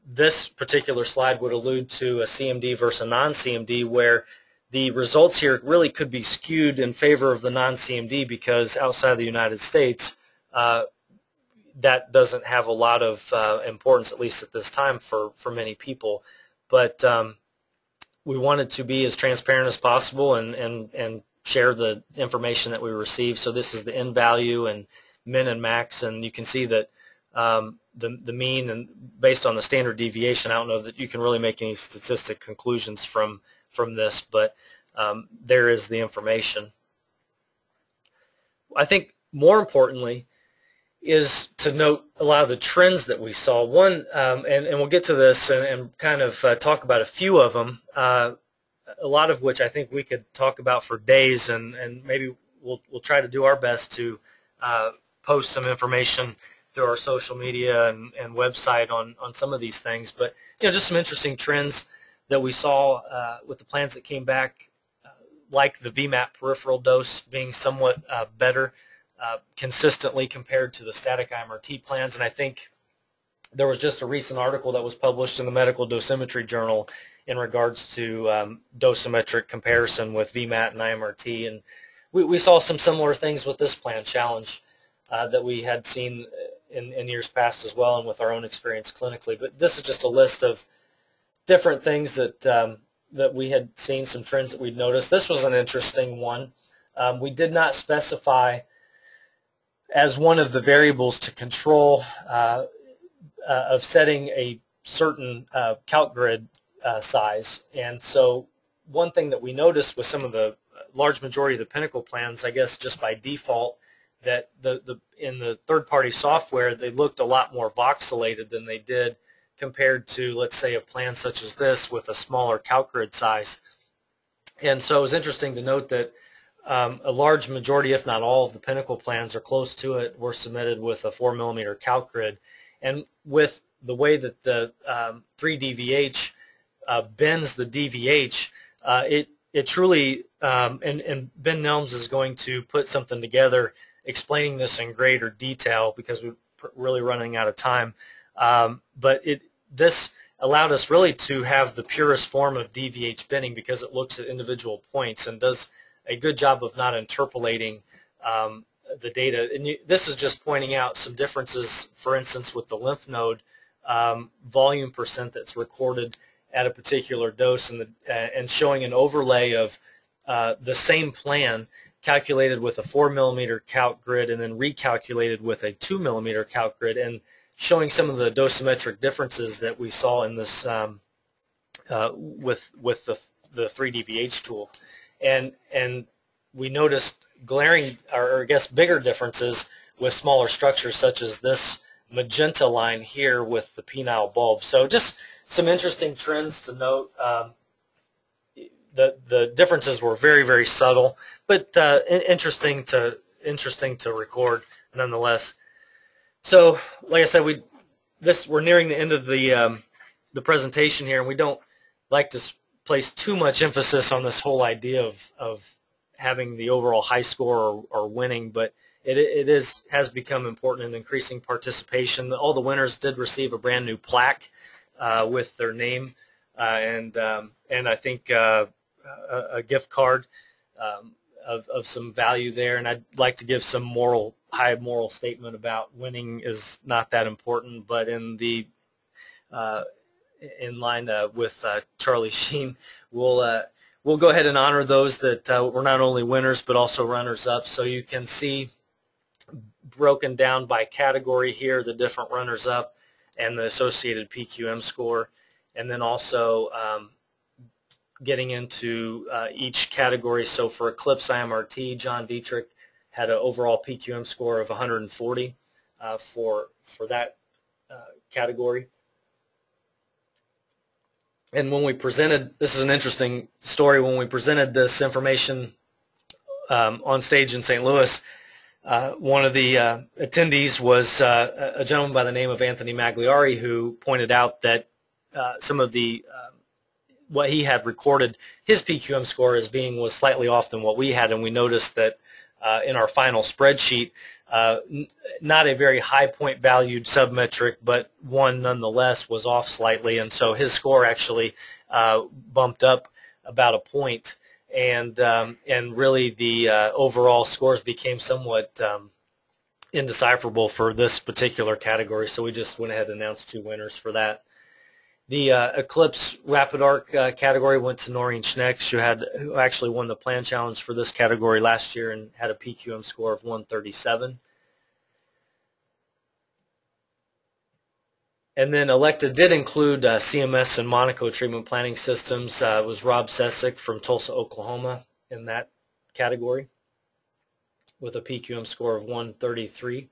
this particular slide would allude to a CMD versus a non-CMD where the results here really could be skewed in favor of the non-CMD because outside the United States uh, that doesn't have a lot of uh, importance, at least at this time, for, for many people. But um, we wanted to be as transparent as possible and, and, and share the information that we receive. So this is the end value and min and max, and you can see that um, the, the mean and based on the standard deviation, I don't know that you can really make any statistic conclusions from, from this, but um, there is the information. I think more importantly is to note a lot of the trends that we saw. One, um, and, and we'll get to this and, and kind of uh, talk about a few of them, uh, a lot of which I think we could talk about for days, and, and maybe we'll, we'll try to do our best to uh, post some information through our social media and, and website on, on some of these things. But, you know, just some interesting trends that we saw uh, with the plans that came back, uh, like the VMAT peripheral dose being somewhat uh, better uh, consistently compared to the static IMRT plans. And I think there was just a recent article that was published in the Medical Dosimetry Journal in regards to um, dosimetric comparison with VMAT and IMRT. And we, we saw some similar things with this plan challenge uh, that we had seen in, in years past as well and with our own experience clinically. But this is just a list of different things that um, that we had seen, some trends that we'd noticed. This was an interesting one. Um, we did not specify as one of the variables to control uh, uh, of setting a certain uh, calc grid uh, size. And so one thing that we noticed with some of the large majority of the Pinnacle plans, I guess just by default, that the, the in the third-party software they looked a lot more voxelated than they did compared to let's say a plan such as this with a smaller calc grid size. And so it was interesting to note that um, a large majority, if not all, of the Pinnacle plans are close to it were submitted with a 4 millimeter calc grid. And with the way that the um, 3DVH uh, bends the DVH, uh, it, it truly, um, and, and Ben Nelms is going to put something together explaining this in greater detail because we're really running out of time. Um, but it this allowed us really to have the purest form of DVH binning because it looks at individual points and does a good job of not interpolating um, the data. And you, this is just pointing out some differences, for instance, with the lymph node um, volume percent that's recorded at a particular dose and, the, uh, and showing an overlay of uh, the same plan calculated with a 4 millimeter calc grid and then recalculated with a 2 millimeter calc grid and showing some of the dosimetric differences that we saw in this um, uh, with with the the 3DVH tool, and and we noticed glaring or I guess bigger differences with smaller structures such as this magenta line here with the penile bulb. So just some interesting trends to note. Um, the the differences were very very subtle, but uh, interesting to interesting to record nonetheless. So, like I said, we this we're nearing the end of the um, the presentation here, and we don't like to place too much emphasis on this whole idea of of having the overall high score or, or winning, but it it is has become important in increasing participation. All the winners did receive a brand new plaque uh, with their name, uh, and um, and I think uh, a, a gift card um, of, of some value there. And I'd like to give some moral, high moral statement about winning is not that important, but in the uh, in line uh, with uh, Charlie Sheen, we'll uh, we'll go ahead and honor those that uh, were not only winners but also runners-up. So you can see broken down by category here, the different runners-up and the associated PQM score, and then also um, getting into uh, each category. So for Eclipse IMRT, John Dietrich had an overall PQM score of 140 uh, for for that uh, category. And when we presented, this is an interesting story. When we presented this information um, on stage in St. Louis, uh, one of the uh, attendees was uh, a gentleman by the name of Anthony Magliari, who pointed out that uh, some of the um, what he had recorded his PQM score as being was slightly off than what we had, and we noticed that uh, in our final spreadsheet, uh, not a very high point valued submetric, but one nonetheless was off slightly, and so his score actually uh, bumped up about a point, and um, and really the uh, overall scores became somewhat um, indecipherable for this particular category. So we just went ahead and announced two winners for that. The uh, Eclipse Rapid Arc uh, category went to Noreen Schneck, who had who actually won the plan challenge for this category last year and had a PQM score of 137. And then Elekta did include uh, CMS and Monaco treatment planning systems. Uh, was Rob Sesick from Tulsa, Oklahoma in that category with a PQM score of 133.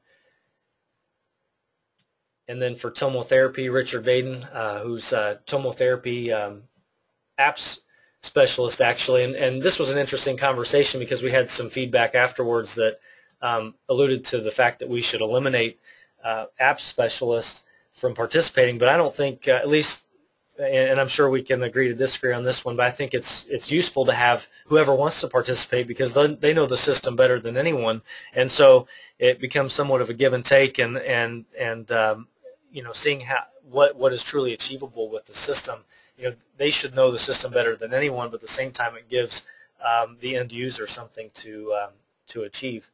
And then for tomotherapy, Richard Vaden, uh, who's a tomotherapy um, apps specialist actually. And, and this was an interesting conversation because we had some feedback afterwards that um, alluded to the fact that we should eliminate uh, specialists from participating. But I don't think, uh, at least, and I'm sure we can agree to disagree on this one, but I think it's it's useful to have whoever wants to participate because they, they know the system better than anyone, and so it becomes somewhat of a give and take, and and and um, you know, seeing how what what is truly achievable with the system. You know, they should know the system better than anyone, but at the same time, it gives um, the end user something to um, to achieve.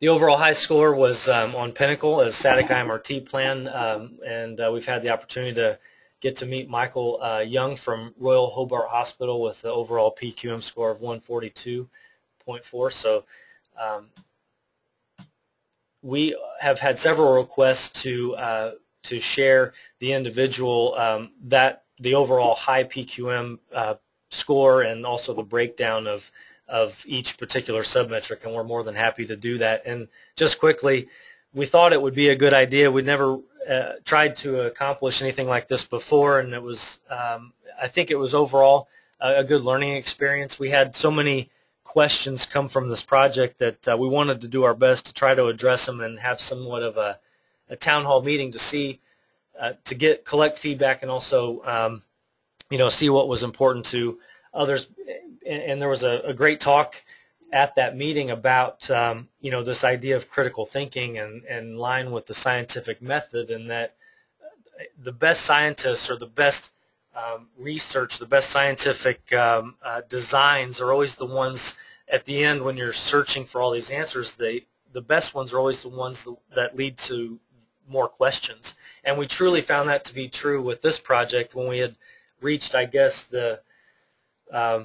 The overall high score was um, on Pinnacle as static IMRT plan, um, and uh, we've had the opportunity to get to meet Michael uh, Young from Royal Hobart Hospital with the overall PQM score of 142.4. So um, we have had several requests to uh, to share the individual um, that the overall high PQM uh, score and also the breakdown of of each particular submetric, and we're more than happy to do that. And just quickly, we thought it would be a good idea. We'd never uh, tried to accomplish anything like this before, and it was um, I think it was overall a, a good learning experience. We had so many questions come from this project that uh, we wanted to do our best to try to address them and have somewhat of a, a town hall meeting to see, uh, to get collect feedback and also, um, you know, see what was important to others. And, and there was a, a, great talk at that meeting about, um, you know, this idea of critical thinking and, and in line with the scientific method and that the best scientists or the best um, research, the best scientific um, uh, designs are always the ones at the end when you're searching for all these answers. They, the best ones are always the ones that lead to more questions. And we truly found that to be true with this project when we had reached, I guess, the uh,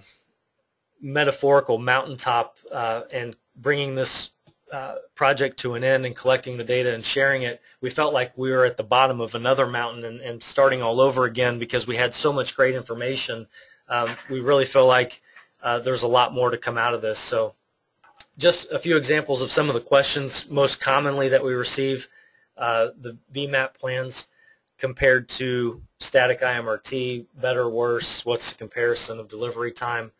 metaphorical mountaintop uh, and bringing this uh, project to an end and collecting the data and sharing it, we felt like we were at the bottom of another mountain and, and starting all over again because we had so much great information. Um, we really feel like uh, there's a lot more to come out of this. So just a few examples of some of the questions most commonly that we receive. Uh, the VMAT plans compared to static IMRT, better, worse, what's the comparison of delivery time,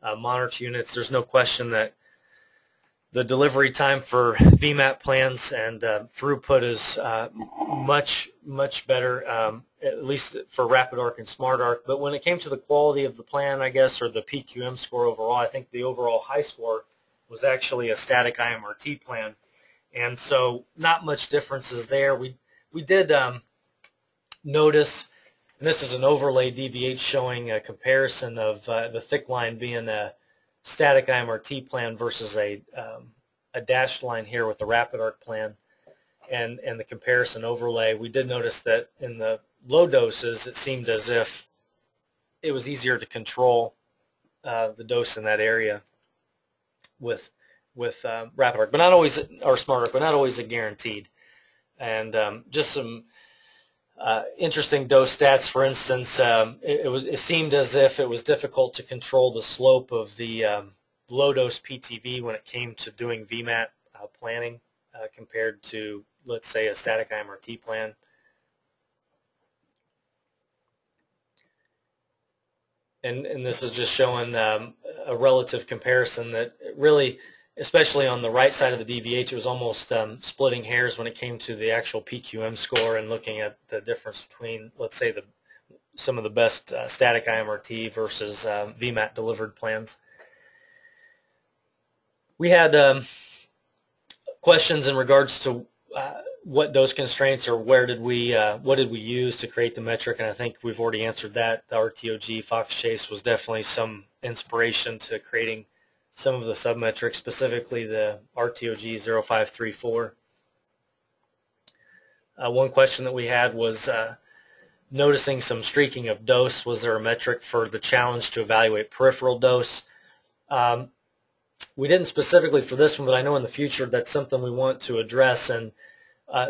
uh, monitor units. There's no question that the delivery time for VMAT plans and uh, throughput is uh, much, much better, um, at least for RapidArc and SmartArc. But when it came to the quality of the plan, I guess, or the PQM score overall, I think the overall high score was actually a static IMRT plan. And so not much differences there. We, we did um, notice, and this is an overlay DVH showing a comparison of uh, the thick line being a static IMRT plan versus a, um, a dashed line here with the RapidArc plan and, and the comparison overlay, we did notice that in the low doses, it seemed as if it was easier to control uh, the dose in that area with with uh, rapid arc, but not always or smart arc, but not always a guaranteed. And um, just some uh, interesting dose stats. For instance, um, it, it, was it seemed as if it was difficult to control the slope of the um, low dose PTV when it came to doing VMAT uh, planning uh, compared to let's say a static IMRT plan. And, and this is just showing um, a relative comparison that really especially on the right side of the DVH, it was almost um, splitting hairs when it came to the actual PQM score and looking at the difference between, let's say, the some of the best uh, static IMRT versus uh, VMAT delivered plans. We had um, questions in regards to uh, what dose constraints or where did we uh, what did we use to create the metric, and I think we've already answered that. The RTOG Fox Chase was definitely some inspiration to creating some of the submetrics, specifically the RTOG 0534. Uh, one question that we had was uh, noticing some streaking of dose. Was there a metric for the challenge to evaluate peripheral dose? Um, we didn't specifically for this one, but I know in the future that's something we want to address. And uh,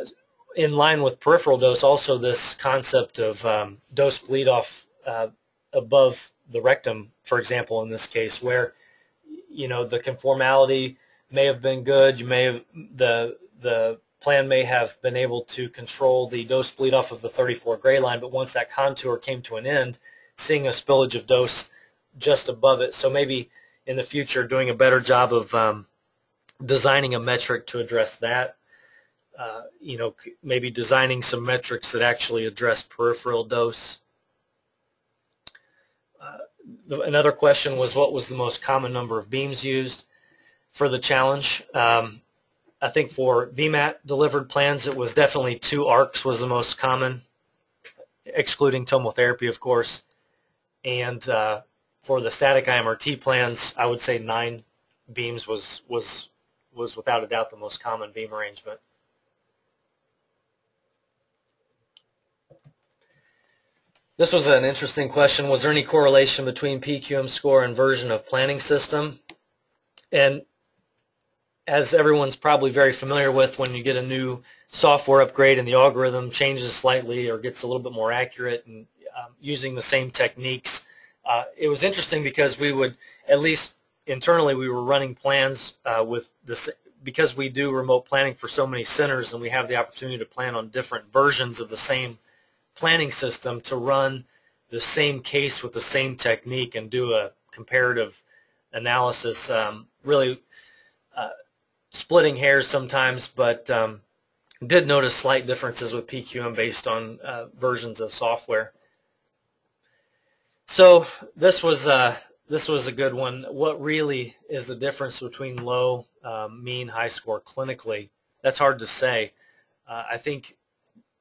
in line with peripheral dose, also this concept of um, dose bleed off uh, above the rectum, for example, in this case, where you know the conformality may have been good. You may have the the plan may have been able to control the dose bleed off of the 34 gray line, but once that contour came to an end, seeing a spillage of dose just above it. So maybe in the future doing a better job of um, designing a metric to address that. Uh, you know, maybe designing some metrics that actually address peripheral dose another question was what was the most common number of beams used for the challenge. Um, I think for VMAT delivered plans, it was definitely two arcs was the most common, excluding tomotherapy, of course. And uh, for the static IMRT plans, I would say nine beams was was was without a doubt the most common beam arrangement. This was an interesting question. Was there any correlation between PQM score and version of planning system? And as everyone's probably very familiar with, when you get a new software upgrade and the algorithm changes slightly or gets a little bit more accurate and um, using the same techniques, uh, it was interesting because we would, at least internally, we were running plans uh, with this because we do remote planning for so many centers and we have the opportunity to plan on different versions of the same planning system to run the same case with the same technique and do a comparative analysis. Um, really uh, splitting hairs sometimes, but um, did notice slight differences with PQM based on uh, versions of software. So this was uh, this was a good one. What really is the difference between low, um, mean, high score clinically? That's hard to say. Uh, I think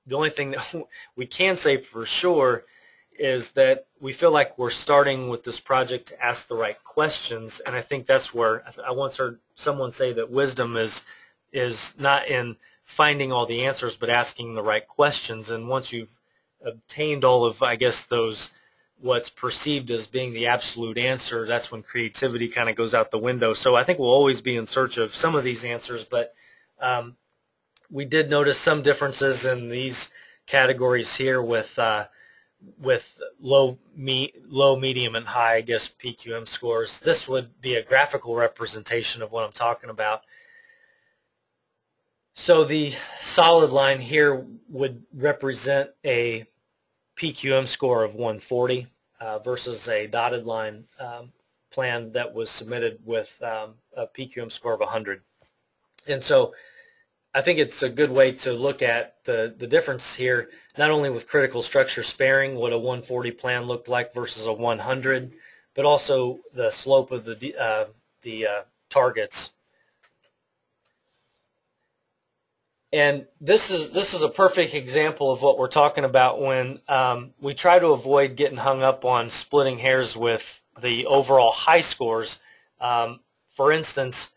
the only thing that we can say for sure is that we feel like we're starting with this project to ask the right questions, and I think that's where I once heard someone say that wisdom is is not in finding all the answers, but asking the right questions. And once you've obtained all of, I guess, those what's perceived as being the absolute answer, that's when creativity kind of goes out the window. So I think we'll always be in search of some of these answers, but um, we did notice some differences in these categories here with uh, with low, me, low, medium, and high, I guess, PQM scores. This would be a graphical representation of what I'm talking about. So the solid line here would represent a PQM score of 140 uh, versus a dotted line um, plan that was submitted with um, a PQM score of 100. And so I think it's a good way to look at the, the difference here, not only with critical structure sparing, what a 140 plan looked like versus a 100, but also the slope of the, uh, the uh, targets. And this is this is a perfect example of what we're talking about when um, we try to avoid getting hung up on splitting hairs with the overall high scores. Um, for instance,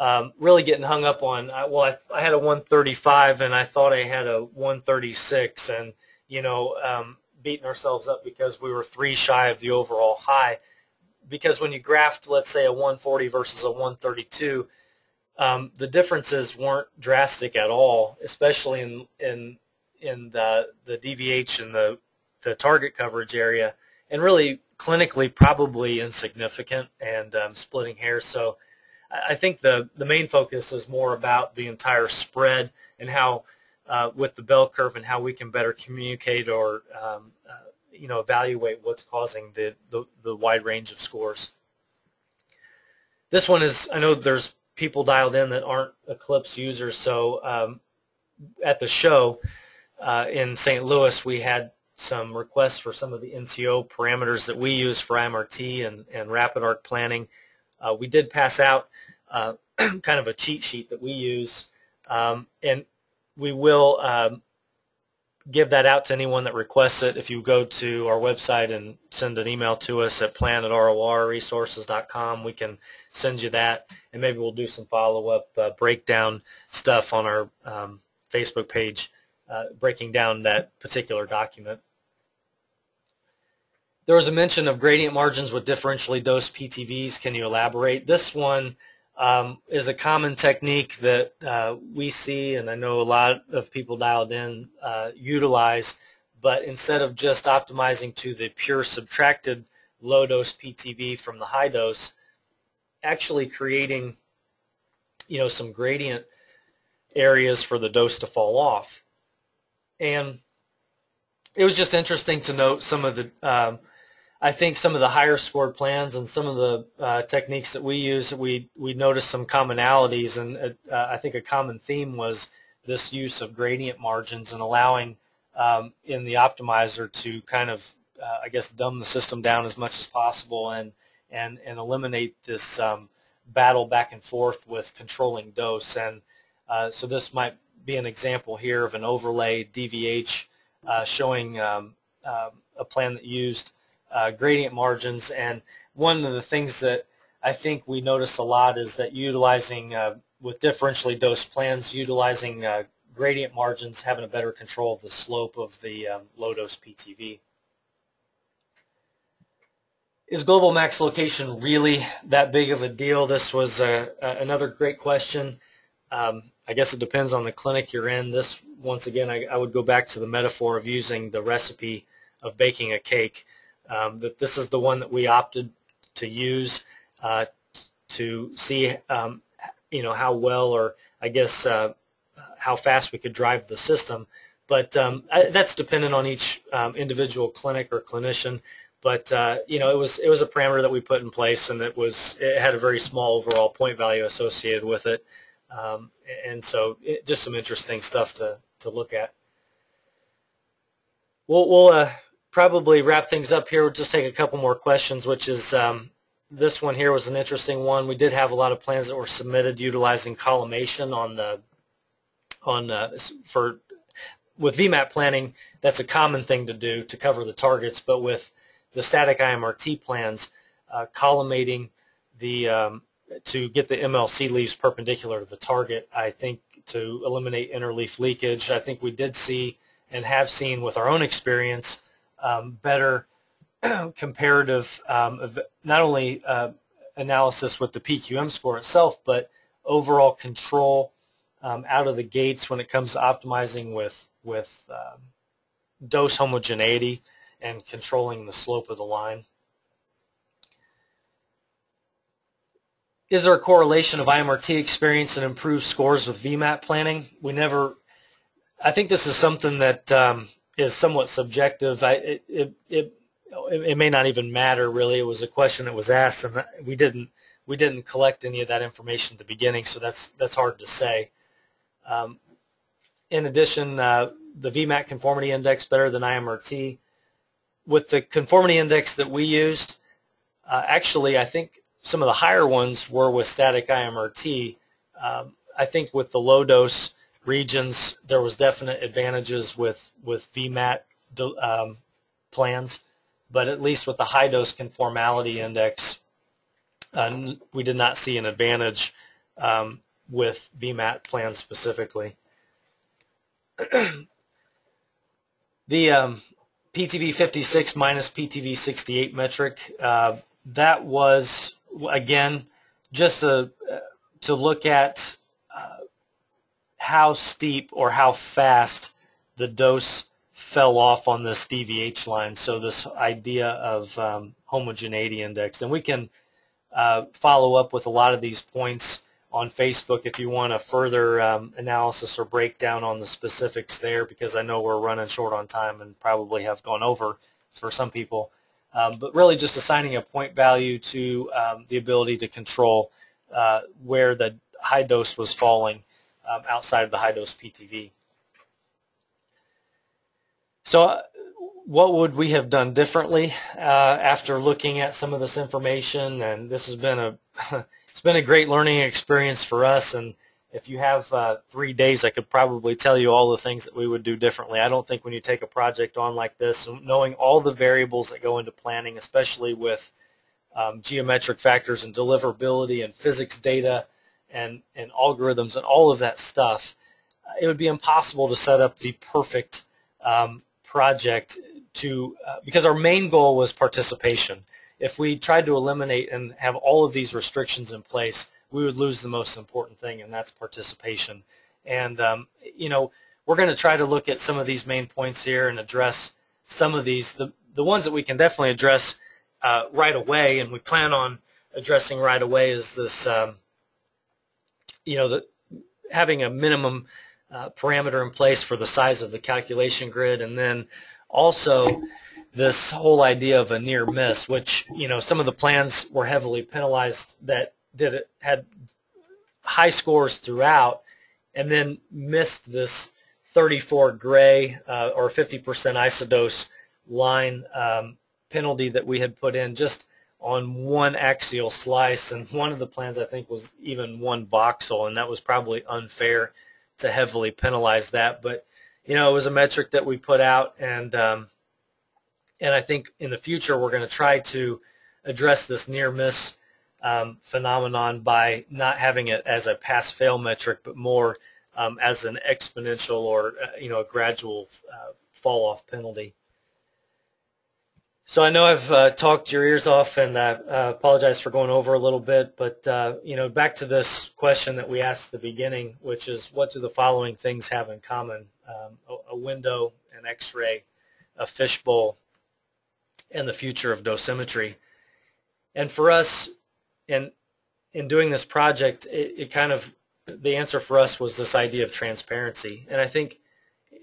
um, really getting hung up on, well, I, I, had a 135 and I thought I had a 136 and, you know, um, beating ourselves up because we were three shy of the overall high. Because when you graphed, let's say, a 140 versus a 132, um, the differences weren't drastic at all, especially in in in the the DVH and the the target coverage area, and really clinically probably insignificant and um, splitting hairs. So I think the the main focus is more about the entire spread and how uh, with the bell curve and how we can better communicate or um, uh, you know evaluate what's causing the, the, the wide range of scores. This one is I know there's people dialed in that aren't Eclipse users, so um, at the show uh, in St. Louis we had some requests for some of the NTO parameters that we use for IMRT and, and RapidArc planning. Uh, we did pass out uh, kind of a cheat sheet that we use, um, and we will um, give that out to anyone that requests it. If you go to our website and send an email to us at plan at rorresources.com, we can send you that, and maybe we'll do some follow-up uh, breakdown stuff on our um, Facebook page, uh, breaking down that particular document. There was a mention of gradient margins with differentially dosed PTVs. Can you elaborate? This one um, is a common technique that uh, we see, and I know a lot of people dialed in uh, utilize, but instead of just optimizing to the pure subtracted low dose PTV from the high dose, actually creating you know some gradient areas for the dose to fall off. And it was just interesting to note some of the um, I think some of the higher scored plans and some of the uh, techniques that we use, we we noticed some commonalities, and uh, I think a common theme was this use of gradient margins and allowing um, in the optimizer to kind of, uh, I guess, dumb the system down as much as possible and and and eliminate this um, battle back and forth with controlling dose. And uh, so this might be an example here of an overlay DVH uh, showing um, um, a plan that used uh, gradient margins. And one of the things that I think we notice a lot is that utilizing, uh, with differentially dosed plans, utilizing uh, gradient margins, having a better control of the slope of the um, low-dose PTV. Is global max location really that big of a deal? This was a, a, another great question. Um, I guess it depends on the clinic you're in. This, once again, I, I, would go back to the metaphor of using the recipe of baking a cake um, that this is the one that we opted to use uh, to see um, you know how well or I guess uh, how fast we could drive the system. But um, I, that's dependent on each um, individual clinic or clinician. But uh, you know, it was it was a parameter that we put in place, and it was it had a very small overall point value associated with it, um, and so it, just some interesting stuff to to look at. We'll we'll uh, probably wrap things up here. We'll just take a couple more questions, which is um, this one here was an interesting one. We did have a lot of plans that were submitted utilizing collimation on the on uh, for with VMAT planning. That's a common thing to do to cover the targets, but with the static IMRT plans, uh, collimating the um, to get the MLC leaves perpendicular to the target, I think to eliminate interleaf leakage. I think we did see and have seen with our own experience um, better comparative, um, not only uh, analysis with the PQM score itself, but overall control um, out of the gates when it comes to optimizing with with um, dose homogeneity and controlling the slope of the line. Is there a correlation of IMRT experience and improved scores with VMAT planning? We never, I think this is something that um, is somewhat subjective. I, it, it, it, it may not even matter really. It was a question that was asked, and we didn't we didn't collect any of that information at the beginning, so that's that's hard to say. Um, in addition, uh, the VMAT conformity index better than IMRT. With the conformity index that we used, uh, actually, I think some of the higher ones were with static IMRT. Um, I think with the low dose regions, there was definite advantages with, with VMAT um, plans, but at least with the high dose conformality index, uh, we did not see an advantage um, with VMAT plans specifically. The um, PTV 56 minus PTV 68 metric, uh, that was, again, just a, to look at uh, how steep or how fast the dose fell off on this DVH line. So this idea of um, homogeneity index. And we can uh, follow up with a lot of these points on Facebook if you want a further um, analysis or breakdown on the specifics there because I know we're running short on time and probably have gone over for some people. Um, but really just assigning a point value to um, the ability to control uh, where the high dose was falling um, outside of the high dose PTV. So uh, what would we have done differently uh, after looking at some of this information? And this has been a it's been a great learning experience for us. And if you have uh, three days, I could probably tell you all the things that we would do differently. I don't think when you take a project on like this, knowing all the variables that go into planning, especially with um, geometric factors and deliverability and physics data and, and algorithms and all of that stuff, it would be impossible to set up the perfect um, project to uh, because our main goal was participation. If we tried to eliminate and have all of these restrictions in place, we would lose the most important thing, and that's participation. And um, you know, we're going to try to look at some of these main points here and address some of these. The the ones that we can definitely address uh, right away, and we plan on addressing right away, is this. Um, you know, the having a minimum uh, parameter in place for the size of the calculation grid, and then also this whole idea of a near miss, which you know some of the plans were heavily penalized that did it had high scores throughout, and then missed this 34 gray uh, or 50% isodose line um, penalty that we had put in just on one axial slice, and one of the plans I think was even one voxel, and that was probably unfair to heavily penalize that. But you know, it was a metric that we put out, and um, and I think in the future we're going to try to address this near miss um, phenomenon by not having it as a pass-fail metric, but more um, as an exponential or uh, you know a gradual uh, fall-off penalty. So I know I've uh, talked your ears off, and I uh, apologize for going over a little bit. But uh, you know, back to this question that we asked at the beginning, which is, what do the following things have in common? Um, a, a, window, an X-ray, a fishbowl, and the future of dosimetry. And for us, in in doing this project, it, it kind of the answer for us was this idea of transparency. And I think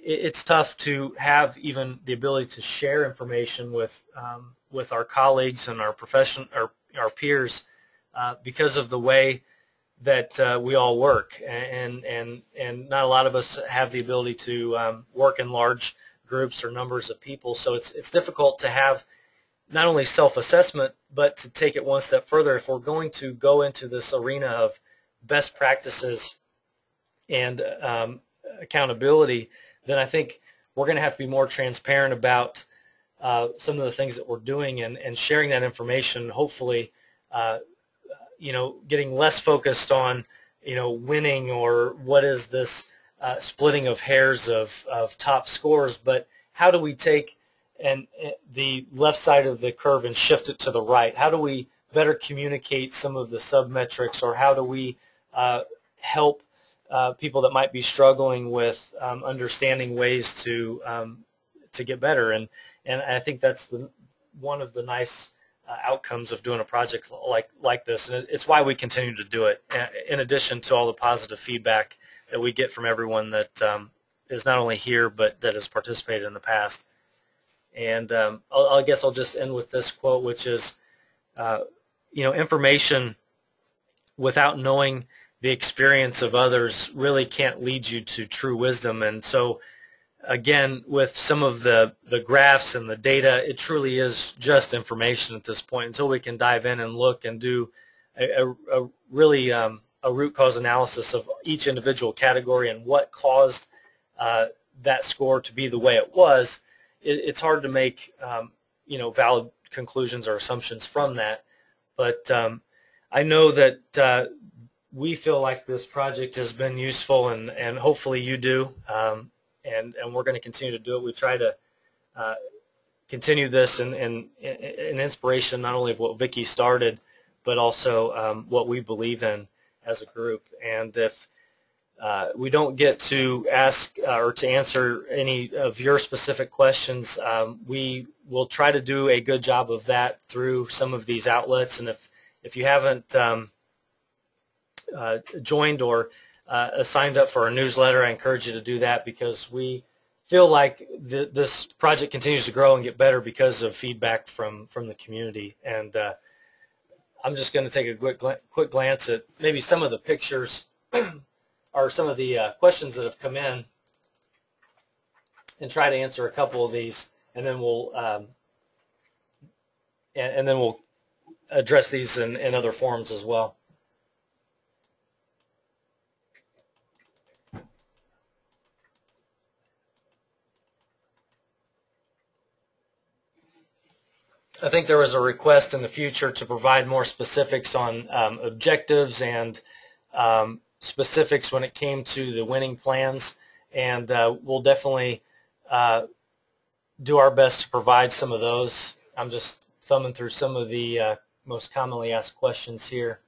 it's tough to have even the ability to share information with um, with our colleagues and our profession our our peers uh, because of the way that uh, we all work. And and and not a lot of us have the ability to um, work in large groups or numbers of people. So it's it's difficult to have not only self-assessment but to take it one step further. If we're going to go into this arena of best practices and um, accountability then I think we're going to have to be more transparent about uh, some of the things that we're doing and, and sharing that information, hopefully, uh, you know, getting less focused on, you know, winning or what is this uh, splitting of hairs of, of top scores, but how do we take and uh, the left side of the curve and shift it to the right? How do we better communicate some of the submetrics or how do we uh, help uh, people that might be struggling with um, understanding ways to um, to get better. And and I think that's the one of the nice uh, outcomes of doing a project like like this. And it's why we continue to do it. In addition to all the positive feedback that we get from everyone that um, is not only here but that has participated in the past. And um, i guess I'll just end with this quote, which is, uh, you know, information without knowing the experience of others really can't lead you to true wisdom. And so, again, with some of the, the graphs and the data, it truly is just information at this point until we can dive in and look and do a, a, really um, a root cause analysis of each individual category and what caused uh, that score to be the way it was. It, it's hard to make um, you know valid conclusions or assumptions from that. But um, I know that uh, we feel like this project has been useful, and, and hopefully you do. Um, and, and we're going to continue to do it. We try to uh, continue this and in, in, in, inspiration not only of what Vicki started, but also um, what we believe in as a group. And if uh, we don't get to ask uh, or to answer any of your specific questions, um, we will try to do a good job of that through some of these outlets. And if, if you haven't um, uh, joined or uh, signed up for our newsletter, I encourage you to do that because we feel like th this project continues to grow and get better because of feedback from, from the community. And uh, I'm just going to take a quick, gl quick glance at maybe some of the pictures or some of the uh, questions that have come in and try to answer a couple of these, and then we'll um, and, and, then we'll address these in, in other forums as well. I think there was a request in the future to provide more specifics on um, objectives and um, specifics when it came to the winning plans, and uh, we'll definitely uh, do our best to provide some of those. I'm just thumbing through some of the uh, most commonly asked questions here.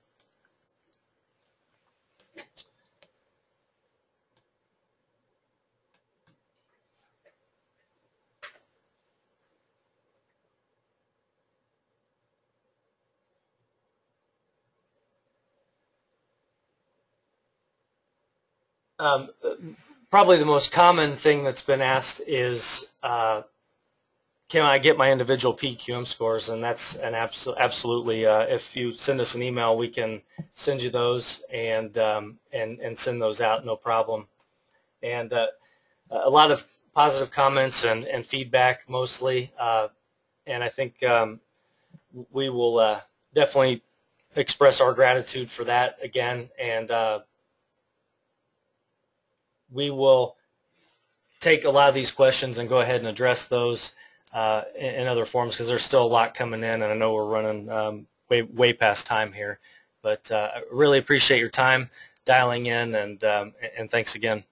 Um, probably the most common thing that's been asked is, uh, can I get my individual PQM scores? And that's an abso absolutely. Uh, if you send us an email, we can send you those and um, and and send those out, no problem. And uh, a lot of positive comments and and feedback mostly. Uh, and I think um, we will uh, definitely express our gratitude for that again and uh, we will take a lot of these questions and go ahead and address those uh, in, in, other forms because there's still a lot coming in, and I know we're running um, way way past time here. But uh, I really appreciate your time dialing in, and um, and thanks again.